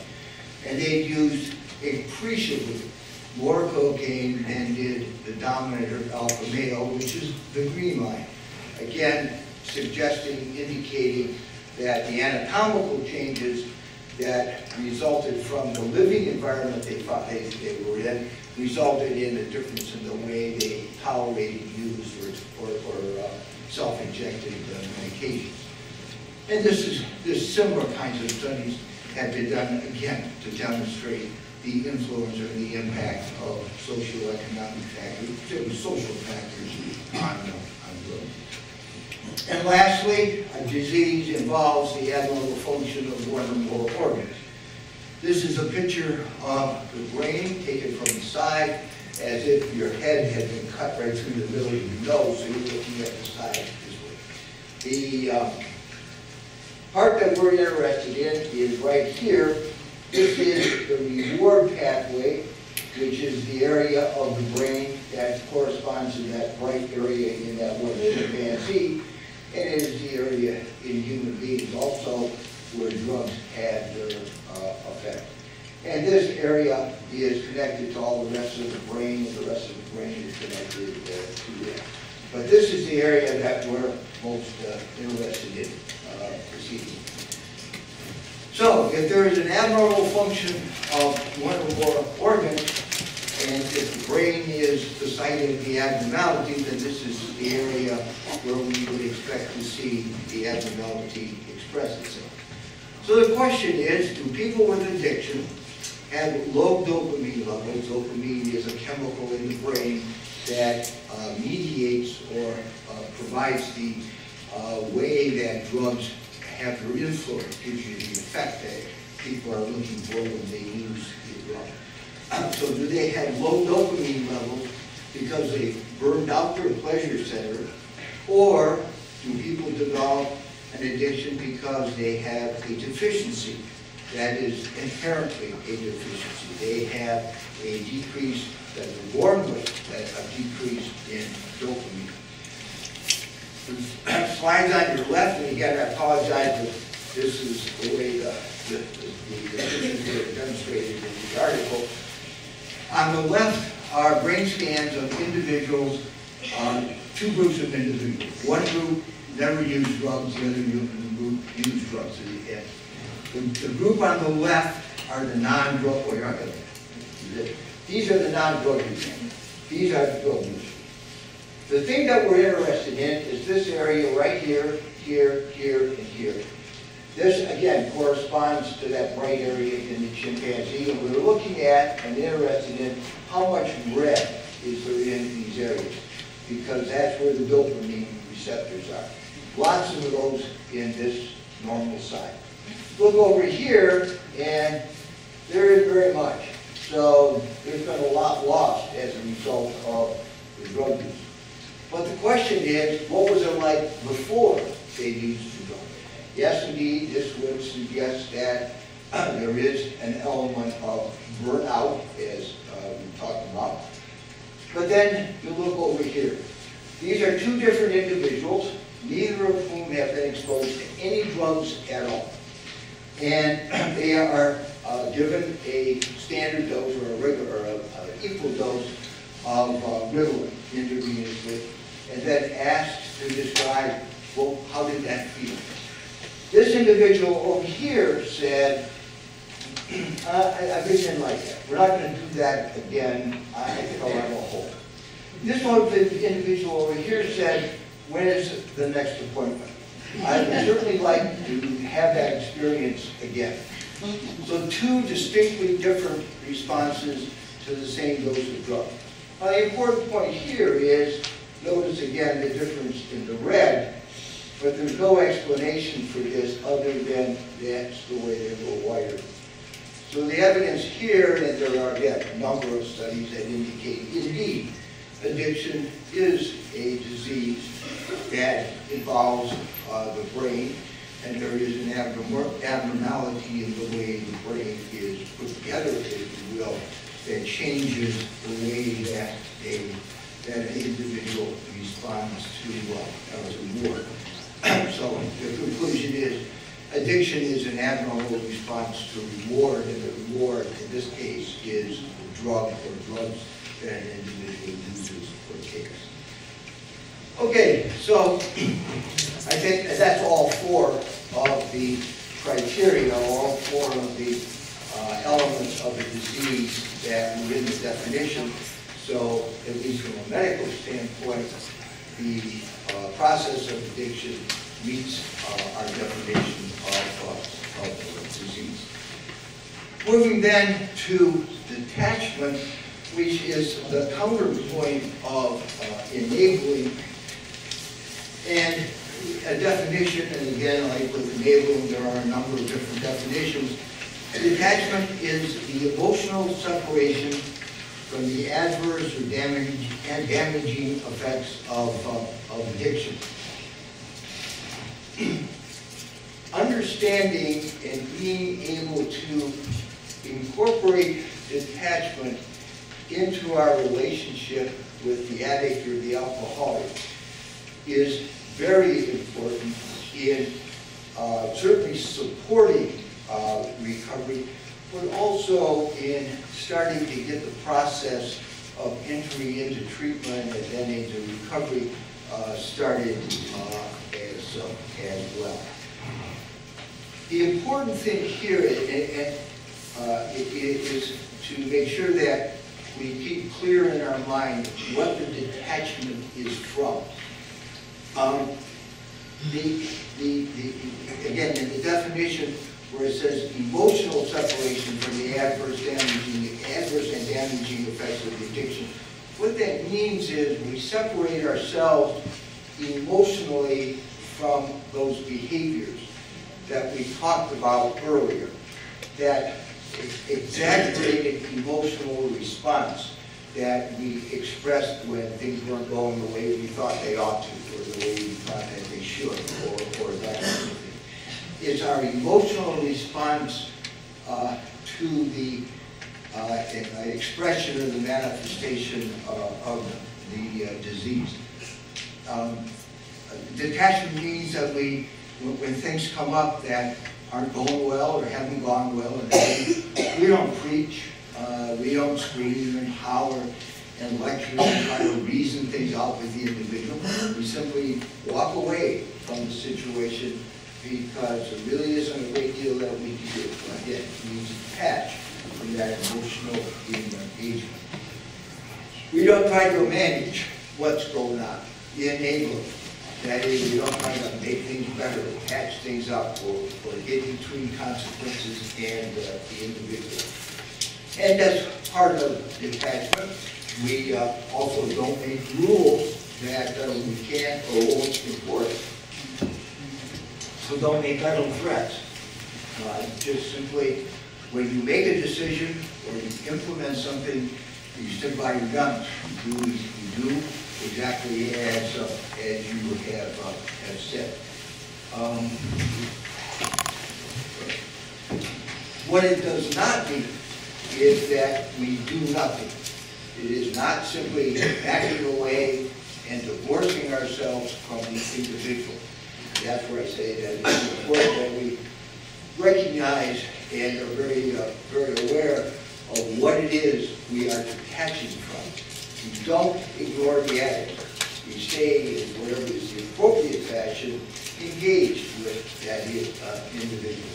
and they used appreciably more cocaine than did the dominant or alpha male, which is the green line. Again, suggesting, indicating that the anatomical changes that resulted from the living environment they they, they were in resulted in a difference in the way they tolerated use or, or, or uh, self-injected uh, medications. And this is, this similar kinds of studies have been done again to demonstrate the influence or the impact of socioeconomic factors, particularly social factors on, uh, on growth. And lastly, a disease involves the abnormal function of one or more organs. This is a picture of the brain taken from the side as if your head had been cut right through the middle of your nose, so you're looking at the side this way. The uh, part that we're interested in is right here. This is the reward pathway, which is the area of the brain that corresponds to that bright area in that one chimpanzee. And it is the area in human beings also where drugs have their uh, effect. And this area is connected to all the rest of the brain, and the rest of the brain is connected uh, to that. But this is the area that we're most uh, interested in uh, this evening. So, if there is an abnormal function of one or more organs, and if the brain is the site of the abnormality, then this is the area where we would expect to see the abnormality express itself. So the question is, do people with addiction have low dopamine levels? Dopamine is a chemical in the brain that uh, mediates or uh, provides the uh, way that drugs have their influence, gives you the effect that people are looking for when they use the drug. So do they have low dopamine levels because they burned out their pleasure center? Or do people develop an addiction because they have a deficiency that is inherently a deficiency? They have a decrease that they're that a decrease in dopamine. The Slides on your left, and again, I apologize, but this is the way the, the, the were demonstrated in the article. On the left are brain scans of individuals, um, two groups of individuals. One group never used drugs, the other group used drugs. And The, the group on the left are the non-drug, these are the non-drug users. These are the drug users. The thing that we're interested in is this area right here, here, here, and here. This, again, corresponds to that bright area in the chimpanzee, and we're looking at and interested in how much red is there in these areas, because that's where the dopamine receptors are. Lots of those in this normal side. Look over here, and there is very much. So there's been a lot lost as a result of the drug use. But the question is, what was it like before they used? Yes, indeed, this would suggest that uh, there is an element of burnout, as uh, we talked about. But then you look over here. These are two different individuals, neither of whom have been exposed to any drugs at all. And they are uh, given a standard dose or a regular, or a, a equal dose of uh, Ritalin intravenously, and then asked to describe, well, how did that feel? This individual over here said, uh, I, I didn't like that. We're not going to do that again. I think I'll have a. This one, individual over here said, when is the next appointment? I would certainly like to have that experience again. So two distinctly different responses to the same dose of drug. Now, the important point here is, notice again the difference in the red, but there's no explanation for this other than that's the way they were wired. So the evidence here, and there are yet a number of studies that indicate, indeed, addiction is a disease that involves uh, the brain, and there is an abnorm- abnormality in the way the brain is put together, if you will, that changes the way that a, that an individual responds to, uh, to war. So the conclusion is, addiction is an abnormal response to reward, and the reward in this case is the drug or drugs that an individual uses or takes. Okay, so I think that's all four of the criteria, all four of the uh, elements of the disease that were in the definition. So at least from a medical standpoint, the uh, process of addiction meets uh, our definition of, uh, of disease. Moving then to detachment, which is the counterpoint of uh, enabling. And a definition, and again, like with enabling, there are a number of different definitions. Detachment is the emotional separation from the adverse or damage, damaging effects of, uh, of addiction. Understanding and being able to incorporate detachment into our relationship with the addict or the alcoholic is very important in uh, certainly supporting uh, recovery, but also in starting to get the process of entry into treatment and then into recovery uh, started uh, as, uh, as well. The important thing here is, uh, is to make sure that we keep clear in our mind what the detachment is from. Um, the, the, the, again, in the definition where it says emotional separation from the adverse damaging, adverse and damaging effects of the addiction, what that means is we separate ourselves emotionally from those behaviors that we talked about earlier, that exaggerated emotional response that we expressed when things weren't going the way we thought they ought to, or the way we thought that they should, or, or that It's our emotional response uh, to the uh, expression or the manifestation of the uh, disease. Um, detachment means that we, when things come up that aren't going well or haven't gone well, we don't preach, uh, we don't scream and holler and lecture and try to reason things out with the individual. We simply walk away from the situation because there really isn't a great deal that we can do. Again, we detach from that emotional engagement. We don't try to manage what's going on. We enable. That is, we don't try to make things better, or patch things up, or, or get between consequences and uh, the individual. And that's part of detachment. We uh, also don't make rules that uh, we can't or won't support. So don't make idle threats. Uh, Just simply, when you make a decision or you implement something, you stick by your guns. You do, you do exactly as, uh, as you have, uh, have said. Um, What it does not mean is that we do nothing. It is not simply backing away and divorcing ourselves from the individual. That's where I say that it's important that we recognize and are very, uh, very aware of what it is we are detaching from. We don't ignore the addict. We stay in whatever is the appropriate fashion engaged with that uh, individual.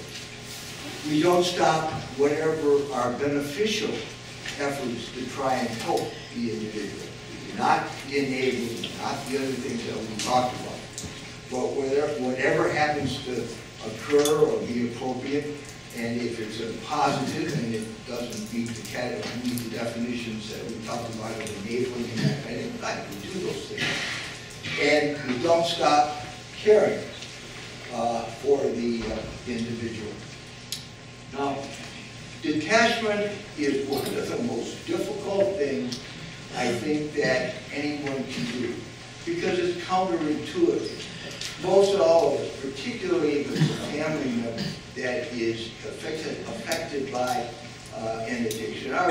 We don't stop whatever are beneficial efforts to try and help the individual. Not the enabling, not the other things that we talked about. But whatever, whatever happens to occur or be appropriate, and if it's a positive and it doesn't meet the cat, meet the definitions that we talked about of enabling and that kind of, fact, we do those things. And we don't stop caring uh, for the uh, individual. Now, detachment is one of the most difficult things I think that anyone can do because it's counterintuitive. Most all of us, particularly if it's a family member that is affected, affected by uh, an addiction, our,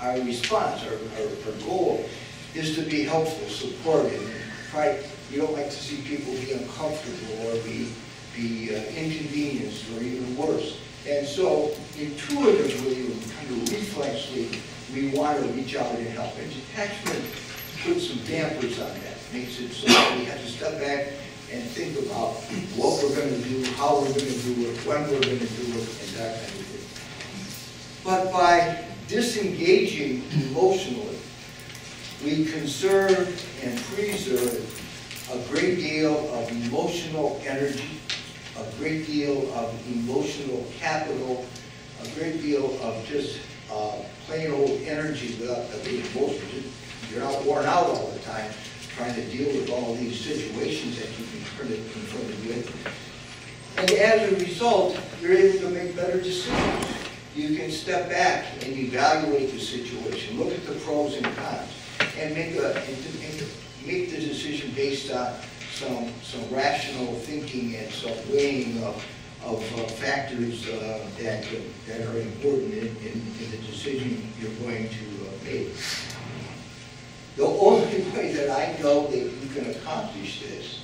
our response, our, our, our goal is to be helpful, supportive, try, we don't like to see people be uncomfortable or be, be uh, inconvenienced or even worse. And so intuitively, kind of reflexly, we want to reach out and help. And detachment puts some dampers on that, makes it so we have to step back and think about what we're going to do, how we're going to do it, when we're going to do it, and that kind of thing. But by disengaging emotionally, we conserve and preserve a great deal of emotional energy a great deal of emotional capital, a great deal of just uh, plain old energy without being emotional. You're not worn out all the time trying to deal with all these situations that you it confronted with. And as a result, you're able to make better decisions. You can step back and evaluate the situation, look at the pros and cons, and make, a, and make the decision based on some, some rational thinking and some weighing of, of uh, factors uh, that, that are important in, in, in, the decision you're going to uh, make. The only way that I know that you can accomplish this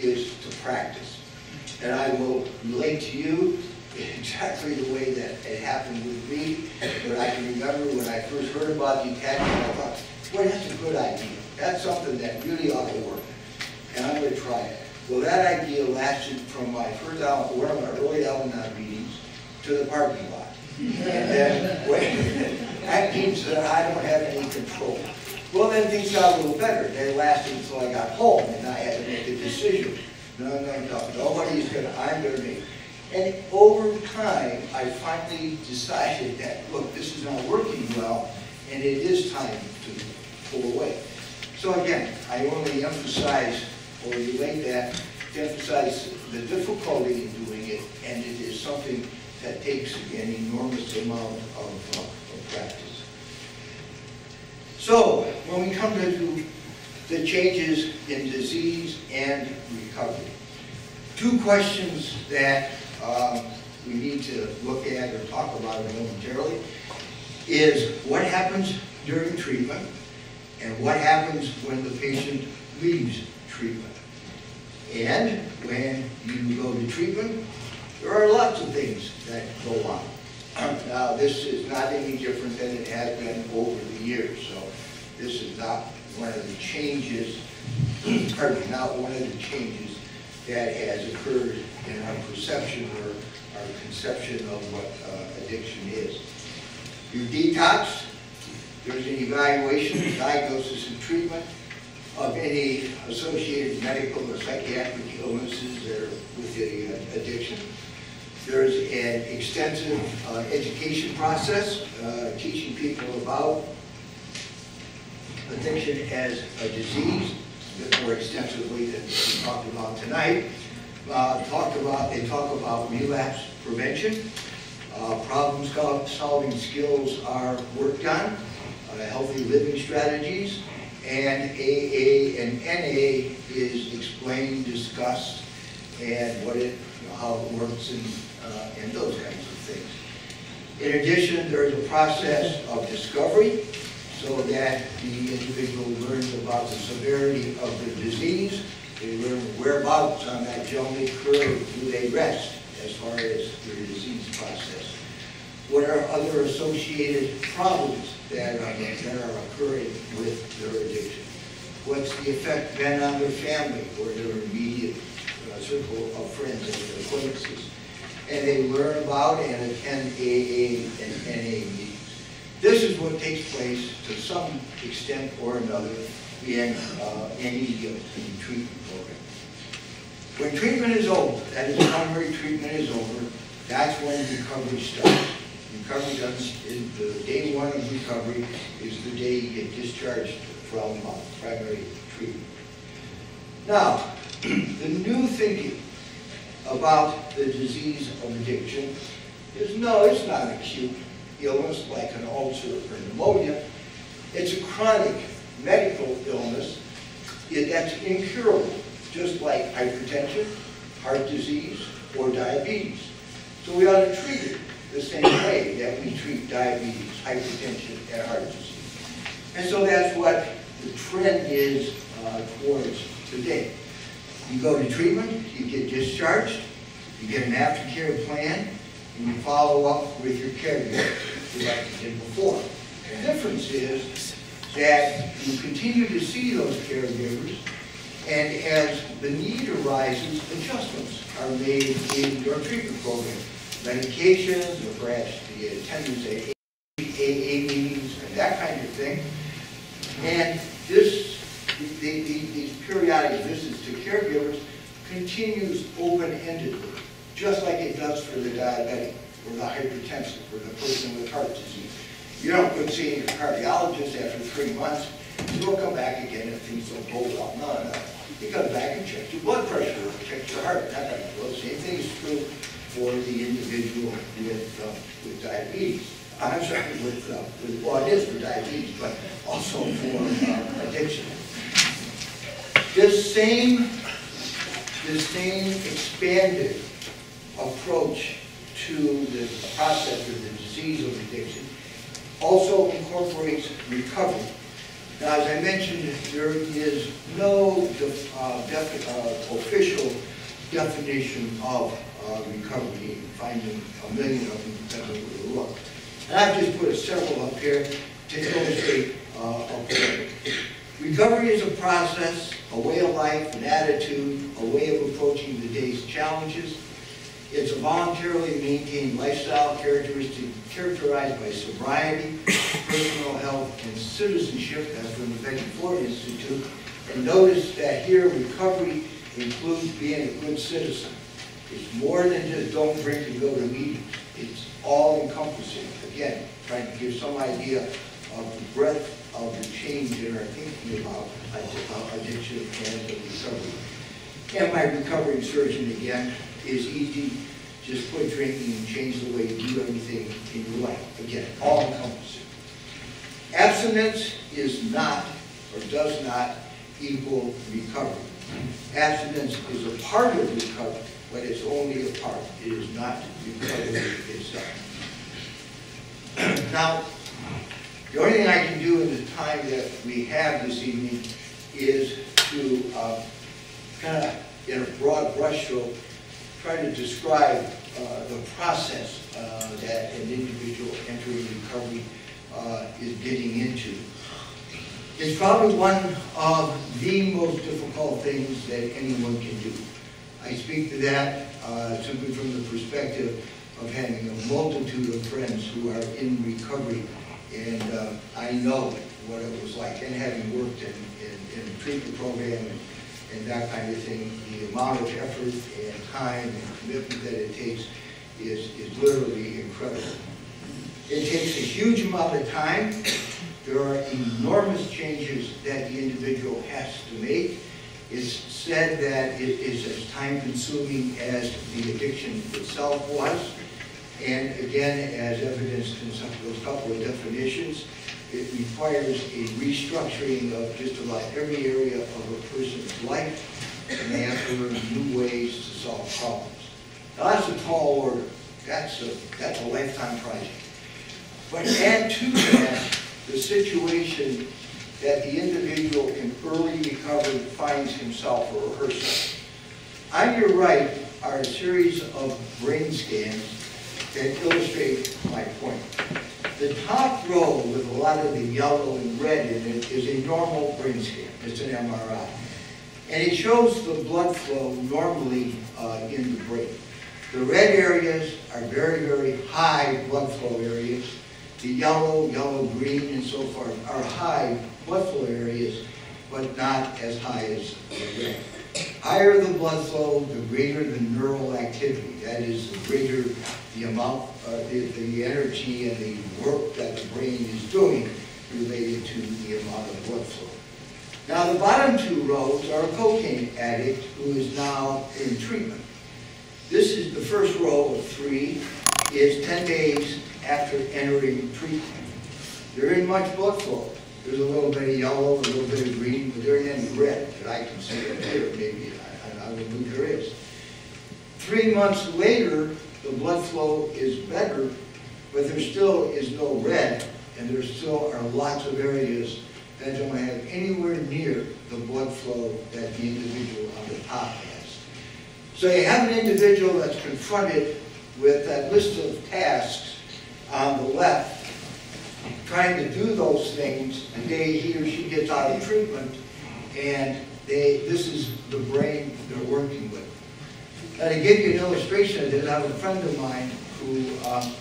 is to practice. And I will relate to you exactly the way that it happened with me. But I can remember when I first heard about detachment, I thought, boy, that's a good idea. That's something that really ought to work and I'm going to try it. Well, that idea lasted from my first Al one of my early Al-Anon meetings to the parking lot. And then, wait, that means that I don't have any control. Well, then things got a little better. They lasted until I got home, and I had to make a decision. No, no, no, nobody's going to, I'm going to make. And over time, I finally decided that, look, this is not working well, and it is time to pull away. So again, I only emphasize or relate that to emphasize the difficulty in doing it, and it is something that takes an enormous amount of, uh, of practice. So, when we come to the changes in disease and recovery, two questions that um, we need to look at or talk about momentarily is what happens during treatment and what happens when the patient leaves treatment. And when you go to treatment, there are lots of things that go on. Now, this is not any different than it has been over the years, so this is not one of the changes, pardon me, not one of the changes that has occurred in our perception or our conception of what uh, addiction is. You detox, there's an evaluation, diagnosis, and treatment of any associated medical or psychiatric illnesses that are with the uh, addiction. There's an extensive uh, education process uh, teaching people about addiction as a disease more extensively than we talked about tonight. Uh, Talked about, they talk about relapse prevention, uh, problem solving skills are worked on, uh, healthy living strategies, and AA and NA is explained, discussed, and what it, you know, how it works and, uh, and those kinds of things. In addition, there is a process of discovery so that the individual learns about the severity of the disease. They learn whereabouts on that Jellinek curve do they rest as far as their disease process. What are other associated problems that are, that are occurring with their addiction? What's the effect then on their family or their immediate uh, circle of friends and acquaintances? And they learn about and attend AA and NA meetings. This is what takes place to some extent or another in uh, any treatment program. When treatment is over, that is primary treatment is over, that's when recovery starts. Recovery does, is the day one of recovery is the day you get discharged from uh, primary treatment. Now, the new thinking about the disease of addiction is no, it's not acute illness like an ulcer or pneumonia. It's a chronic medical illness that's incurable, just like hypertension, heart disease, or diabetes. So we ought to treat it the same way that we treat diabetes, hypertension, and heart disease. And so that's what the trend is uh, towards today. You go to treatment, you get discharged, you get an aftercare plan, and you follow up with your caregiver, like you did before. The difference is that you continue to see those caregivers, and as the need arises, adjustments are made in your treatment program. Medications, or perhaps the attendance at AA meetings, and that kind of thing. And this, the, the, these periodic visits to caregivers continues open-endedly, just like it does for the diabetic, or the hypertensive, or the person with heart disease. You don't go seeing your cardiologist after three months, you'll come back again if things don't go well. No, no. You come back and check your blood pressure, check your heart, that kind of, well, same thing is true for the individual with, uh, with diabetes. I'm sorry, with, uh, with, well, it is for diabetes, but also for uh, addiction. This same, this same expanded approach to the process of the disease of addiction also incorporates recovery. Now, as I mentioned, there is no def- uh, defi- uh, official definition of uh, recovery. You can find them, a million of them, where you look. And I've just put several up here to illustrate uh, a point. Recovery is a process, a way of life, an attitude, a way of approaching the day's challenges. It's a voluntarily maintained lifestyle characteristic characterized by sobriety, personal health, and citizenship. That's from the Betty Ford Institute. And notice that here, recovery includes being a good citizen. It's more than just don't drink and go to meetings. It's all encompassing. Again, trying to give some idea of the breadth of the change in our thinking about addi- addiction and recovery. And my recovering surgeon, again, is easy. Just quit drinking and change the way you do everything in your life. Again, all encompassing. Abstinence is not, or does not, equal recovery. Abstinence is a part of recovery, but it's only a part. It is not recovery itself. Now, the only thing I can do in the time that we have this evening is to uh, kind of, in a broad brushstroke, try to describe uh, the process uh, that an individual entering recovery uh, is getting into. It's probably one of the most difficult things that anyone can do. I speak to that uh, simply from the perspective of having a multitude of friends who are in recovery, and uh, I know what it was like, and having worked in, in, in a treatment program and, and that kind of thing, the amount of effort and time and commitment that it takes is, is literally incredible. It takes a huge amount of time, There are enormous changes that the individual has to make. It's said that it is as time-consuming as the addiction itself was. And again, as evidenced in some of those couple of definitions, it requires a restructuring of just about every area of a person's life, and they have to learn new ways to solve problems. Now, that's a tall order. That's a, that's a lifetime project. But add to that the situation that the individual in early recovery finds himself or herself. On your right are a series of brain scans that illustrate my point. The top row with a lot of the yellow and red in it is a normal brain scan. It's an MRI. And it shows the blood flow normally uh, in the brain. The red areas are very, very high blood flow areas. The yellow, yellow-green, and so forth are high blood flow areas, but not as high as the red. Higher the blood flow, the greater the neural activity. That is, the greater the amount, Uh, the, the energy and the work that the brain is doing related to the amount of blood flow. Now, the bottom two rows are a cocaine addict who is now in treatment. This is the first row of three, is 10 days after entering treatment. There isn't much blood flow. There's a little bit of yellow, a little bit of green, but there isn't any red that I can see up here, maybe, I, I don't believe there is. Three months later, the blood flow is better, but there still is no red, and there still are lots of areas that don't have anywhere near the blood flow that the individual on the top has. So you have an individual that's confronted with that list of tasks on the left, trying to do those things the day he or she gets out of treatment, and they, this is the brain they're working with. Now, to give you an illustration of this, I have a friend of mine who um,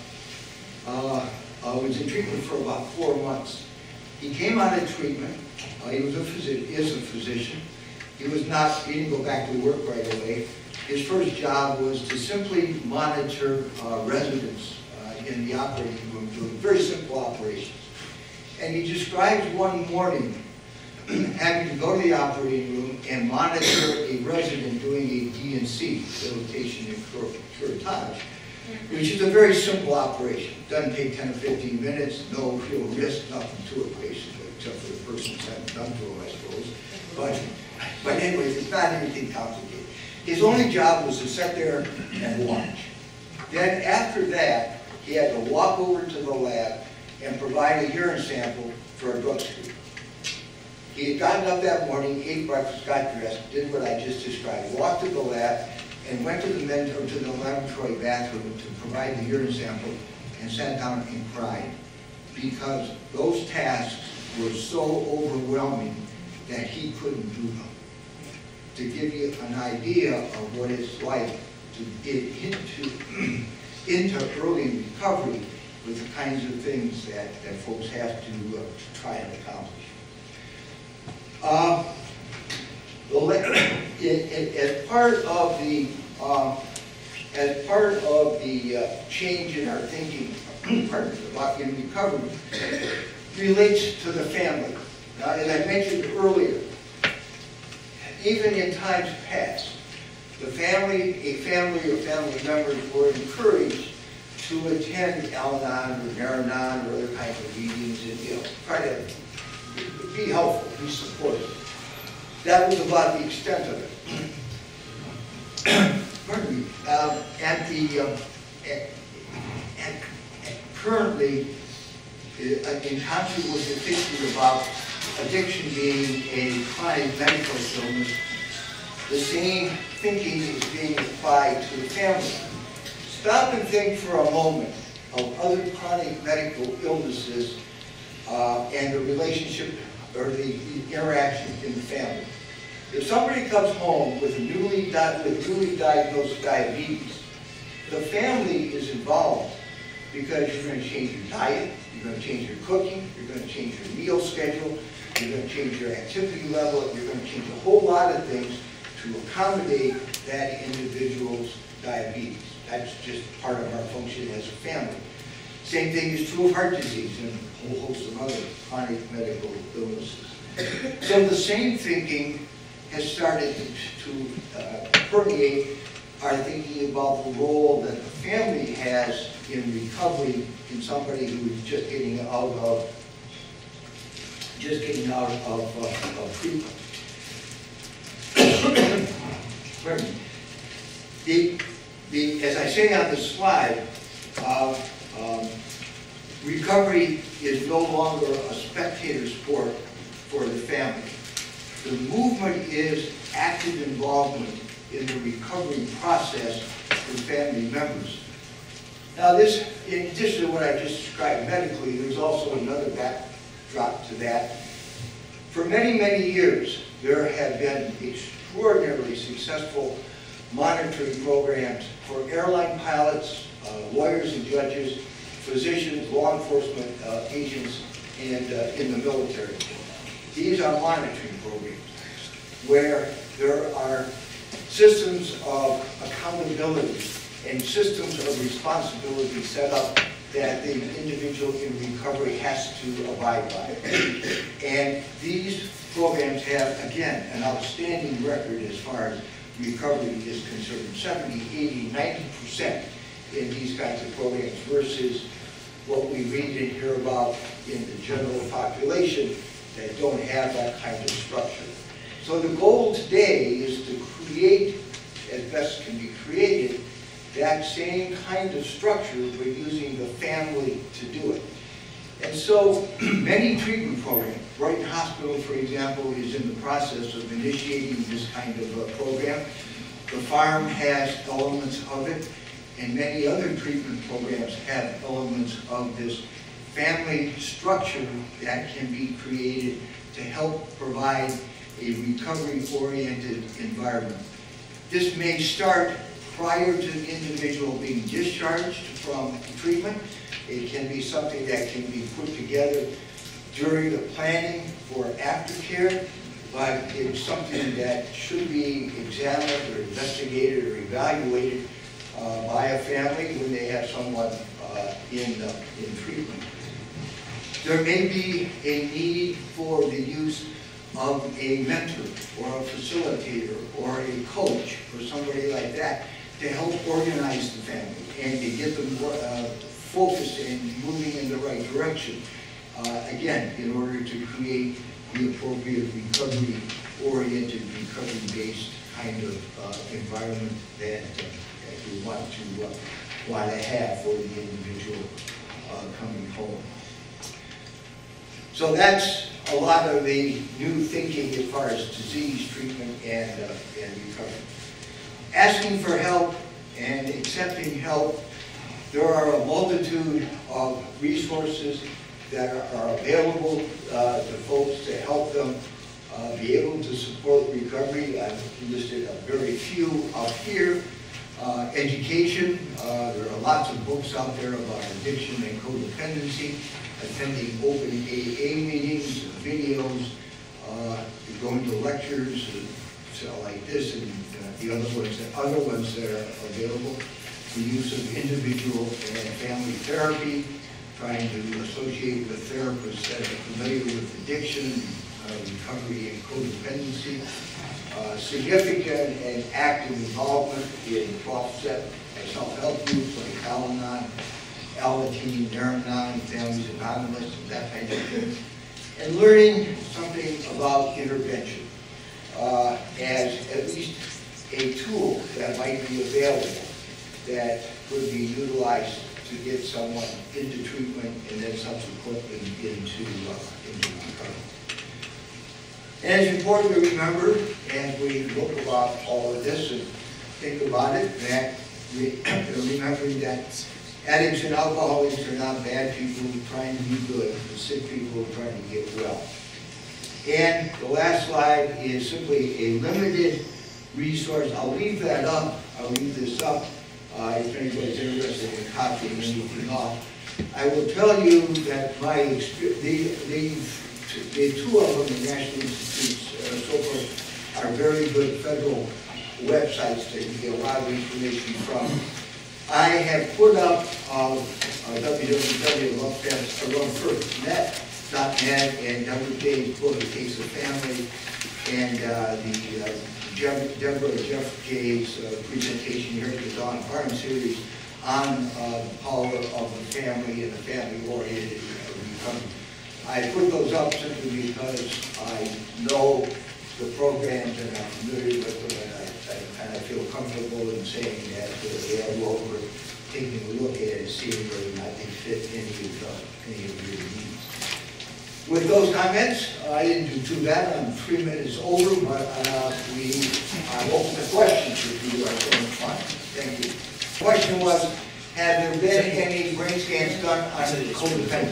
uh, uh, was in treatment for about four months. He came out of treatment. Uh, he was a physician, is a physician. He was not, he didn't go back to work right away. His first job was to simply monitor uh, residents uh, in the operating room, doing very simple operations. And he describes one morning having to go to the operating room and monitor a resident doing a D&C, dilatation and curettage, which is a very simple operation. Doesn't take 10 or 15 minutes, no real risk, nothing to it basically, except for the person that's done to him, I suppose. But, but anyways, it's not anything complicated. His only job was to sit there and watch. Then after that, he had to walk over to the lab and provide a urine sample for a drug screen. He had gotten up that morning, ate breakfast, got dressed, did what I just described, walked to the lab, and went to the men's or to the laboratory bathroom to provide the urine sample, and sat down and cried because those tasks were so overwhelming that he couldn't do them. To give you an idea of what it's like to get into into early recovery with the kinds of things that, that folks have to, uh, to try and accomplish. Uh, as part of the uh, as part of the uh, change in our thinking, pardon about in recovery, relates to the family. Now, as I mentioned earlier, even in times past, the family, a family or family members were encouraged to attend Al-Anon or Nar-Anon or other kinds of meetings and, you know, try to be helpful, be supportive. That was about the extent of it. Pardon me. Um, at the, um, at, at, at currently, uh, in concert with the thinking about addiction being a chronic medical illness, the same thinking is being applied to the family. Stop and think for a moment of other chronic medical illnesses uh, and the relationship or the, the interaction in the family. If somebody comes home with newly, with newly diagnosed diabetes, the family is involved because you're going to change your diet, you're going to change your cooking, you're going to change your meal schedule, you're going to change your activity level, you're going to change a whole lot of things to accommodate that individual's diabetes. That's just part of our function as a family. Same thing is true of heart disease and a whole host of other chronic medical illnesses. So the same thinking has started to uh, permeate our thinking about the role that the family has in recovery in somebody who is just getting out of, just getting out of, uh, of treatment. The, the, as I say on the slide, uh, um, recovery is no longer a spectator sport for the family. The movement is active involvement in the recovery process for family members. Now this, in addition to what I just described medically, there's also another backdrop to that. For many, many years, there have been extraordinarily successful monitoring programs for airline pilots, uh, lawyers and judges, physicians, law enforcement uh, agents, and uh, in the military. These are monitoring programs where there are systems of accountability and systems of responsibility set up that the individual in recovery has to abide by. And these programs have, again, an outstanding record as far as recovery is concerned. 70, 80, 90% in these kinds of programs versus what we read and hear about in the general population that don't have that kind of structure. So the goal today is to create, as best can be created, that same kind of structure, but using the family to do it. And so many treatment programs, Brighton Hospital, for example, is in the process of initiating this kind of uh, program. The farm has elements of it, and many other treatment programs have elements of this family structure that can be created to help provide a recovery-oriented environment. This may start prior to the individual being discharged from treatment. It can be something that can be put together during the planning for aftercare, but it's something that should be examined or investigated or evaluated uh, by a family when they have someone uh, in, uh, in treatment. There may be a need for the use of a mentor or a facilitator or a coach or somebody like that to help organize the family and to get them uh, focused and moving in the right direction. Uh, again, in order to create the appropriate recovery-oriented, recovery-based kind of uh, environment that, we want to uh, want to have for the individual uh, coming home. So that's a lot of the new thinking as far as disease treatment and, uh, and recovery. Asking for help and accepting help, there are a multitude of resources that are, are available uh, to folks to help them uh, be able to support recovery. I've listed a very few up here. Uh, education, uh, there are lots of books out there about addiction and codependency attending open AA meetings, videos, uh, going to lectures, like this and uh, the other ones, the other ones that are available. The use of individual and family therapy, trying to associate with therapists that are familiar with addiction, uh, recovery, and codependency. Uh, significant and active involvement in 12-step self-help groups like Al-Anon, Alateen, Nar-Anon, Families Anonymous, and that kind of thing. And learning something about intervention uh, as at least a tool that might be available that could be utilized to get someone into treatment and then subsequently into, uh. And it's important to remember as we look about all of this and think about it that remembering that Addicts and alcoholics are not bad people trying to be good, but sick people trying to get well. And the last slide is simply a limited resource. I'll leave that up. I'll leave this up uh, if anybody's interested in copying anything off. I will tell you that my the, the, the two of them, the National Institutes, uh, so forth, are very good federal websites that you get a lot of information from. I have put up uh, www.lovefirstnet and WJ's book, A Case of Family, and uh, the uh, Jeff- Deborah Jeff Jay's uh, presentation here at the Dawn Farm Series on uh, the power of the family and the family-oriented uh, recovery. I put those up simply because I know the programs and I'm familiar with them, and I, I- feel comfortable in saying that uh, they are well worth taking a look at and seeing whether or not they fit any of, the- any of your needs. With those comments, I didn't do too bad, I'm three minutes over, but uh, we, I open the questions if you are. Thank you. The Question was, have there been any brain scans done on? The right?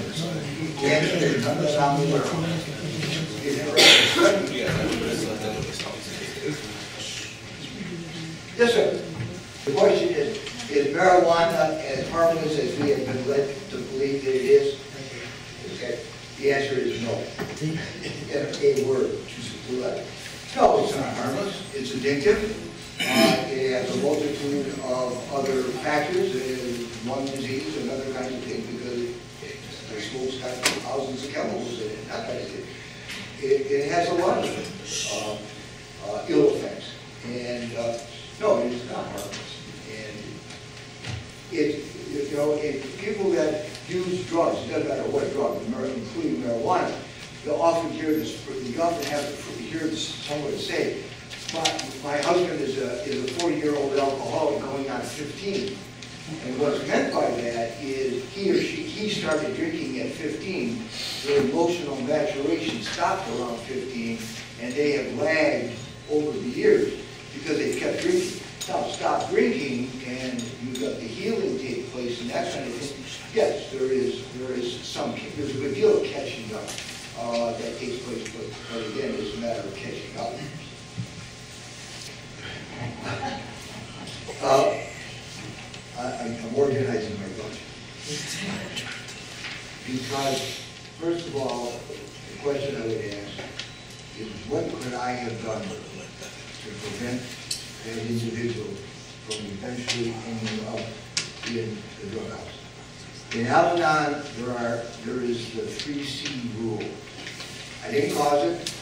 Yes, sir. The question is, is marijuana as harmless as we have been led to believe that it is? Okay, the answer is no. In a word, no, it's not harmless, it's addictive. Uh, It a multitude of other factors, in one disease and other kinds of things, because the smoke's got thousands of chemicals in it, that thing. It, it has a lot of uh, uh, ill effects. And, uh, no, it is not harmless. And it, you know, it, people that use drugs, it doesn't matter what drug, including marijuana, you'll often hear this, you often have, to hear this- someone say, my, my husband is a, is a forty-year-old alcoholic going on fifteen. And what's meant by that is he or she, he started drinking at fifteen, their emotional maturation stopped around fifteen, and they have lagged over the years because they kept drinking. Now, stop drinking and you've got the healing take place and that kind of thing. Yes, there is, there is some, there's a good deal of catching up uh, that takes place, but, but again, it's a matter of catching up. Uh, I, I'm organizing my bunch. Because, first of all, the question I would ask is what could I have done to prevent an individual from eventually ending up in the drug house? In Al-Anon, there are, there is the three C rule. I didn't cause it,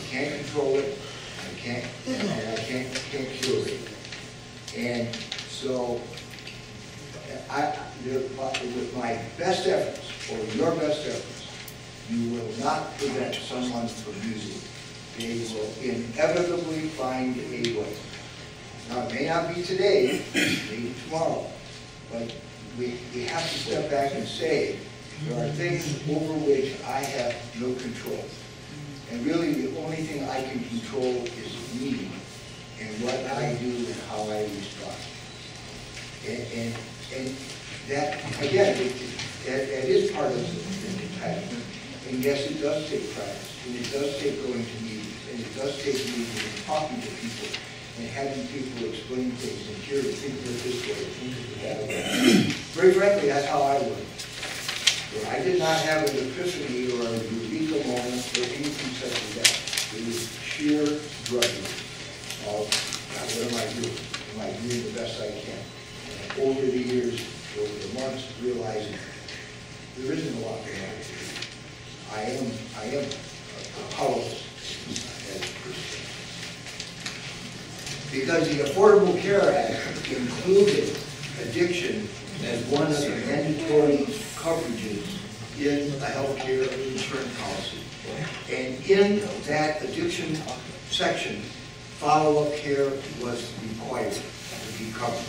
I can't control it, can't, and I can't, can't cure it. And so, I, with my best efforts, or your best efforts, you will not prevent someone from using. it. They will inevitably find a way. Now, it may not be today, maybe tomorrow, but we, we have to step back and say, there are things over which I have no control. And really, the only thing I can control is me and what I do and how I respond. And, and, and that, again, it, that, that is part of the attachment. And yes, it does take practice, and it does take going to meetings, and it does take meetings and talking to people, and having people explain things, and here, think of it this way, think of it that way. Very frankly, that's how I work. Where I did not have an epiphany or a eureka moment or anything such as that. It was sheer drudgery of, God, what am I doing? Am I doing the best I can? And over the years, over the months, realizing there isn't a lot that I can do. I am, I am powerless as a person. Because the Affordable Care Act included addiction as one of the mandatory coverages in a healthcare insurance policy. And in that addiction section, follow-up care was required to be covered.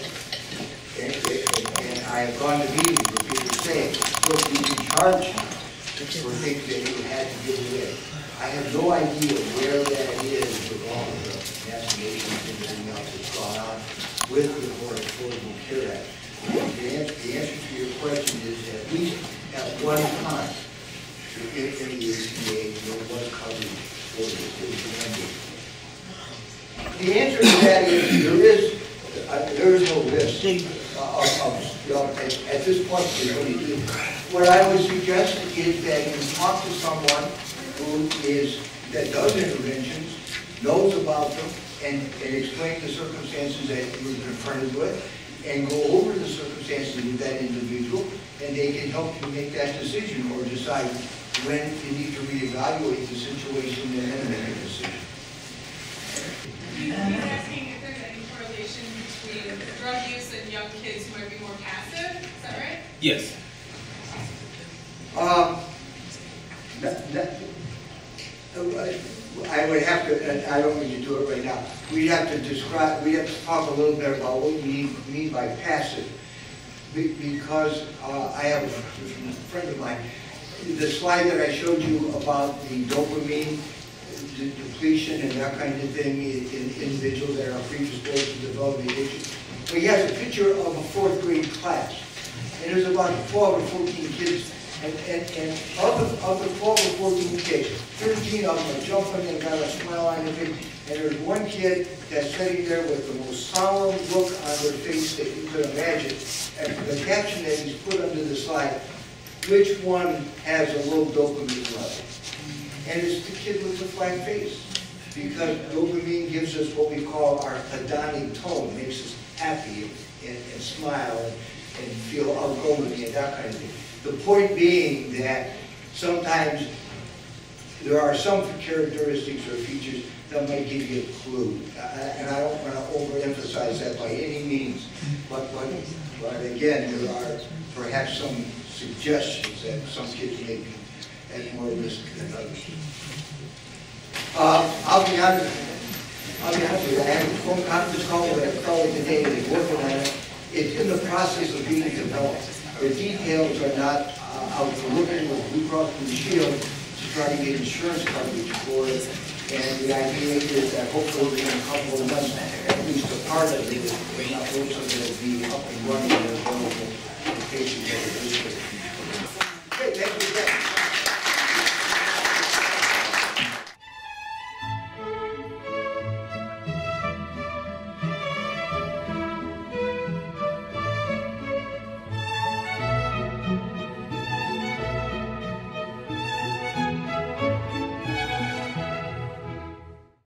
And, and I have gone to meetings where people say, look, you can charge for things that you had to give away. I have no idea where that is with all the vaccinations and everything else that's gone on with the More Affordable Care Act. The answer, the answer to your question is at least at one time, in, in the ACA, there was coverage for was amended. The answer to that is, there is, uh, there is no risk uh, of, of, you know, at, at this point, you do. What I would suggest is that you talk to someone who is, that does interventions, knows about them, and, and explain the circumstances that you were confronted with, and go over the circumstances with that individual, and they can help you make that decision or decide when you need to reevaluate the situation and then make a decision. He's he's asking if there's any correlation between drug use and young kids who might be more passive, is that right? Yes. Um, that- that- uh, I would have to, I don't mean to do it right now, we'd have to describe, we have to talk a little bit about what we mean- by passive. Be- Because uh, I have a friend of mine, the slide that I showed you about the dopamine de- depletion and that kind of thing in in individuals that are predisposed to developing addiction. Well, he has a picture of a fourth grade class, and there's about 12 or 14 kids, and, and, and of the, of the 12 or 14 kids, 13 of them are jumping and got a smile on their face, and there's one kid that's sitting there with the most solemn look on their face that you could imagine, and the caption that he's put under the slide, which one has a low dopamine level? And it's the kid with the flat face. Because dopamine gives us what we call our hedonic tone, makes us happy and, and smile and, and feel outgoing and that kind of thing. The point being that sometimes there are some characteristics or features that might give you a clue. And I don't want to overemphasize that by any means, but, but, but again, there are perhaps some suggestions that some kids may be at more risk than others. Uh, I'll be honest, I'll be honest with you, I had a phone conference call with a fellow today, that's working on it. It's in the process of being developed. The details are not uh, out. for looking. working with Blue Cross Blue Shield to try to get insurance coverage for it. And the idea is that hopefully in a couple of months, at least a part of it, not most of it, will be up and running and available for patients in the district. Okay, thank you.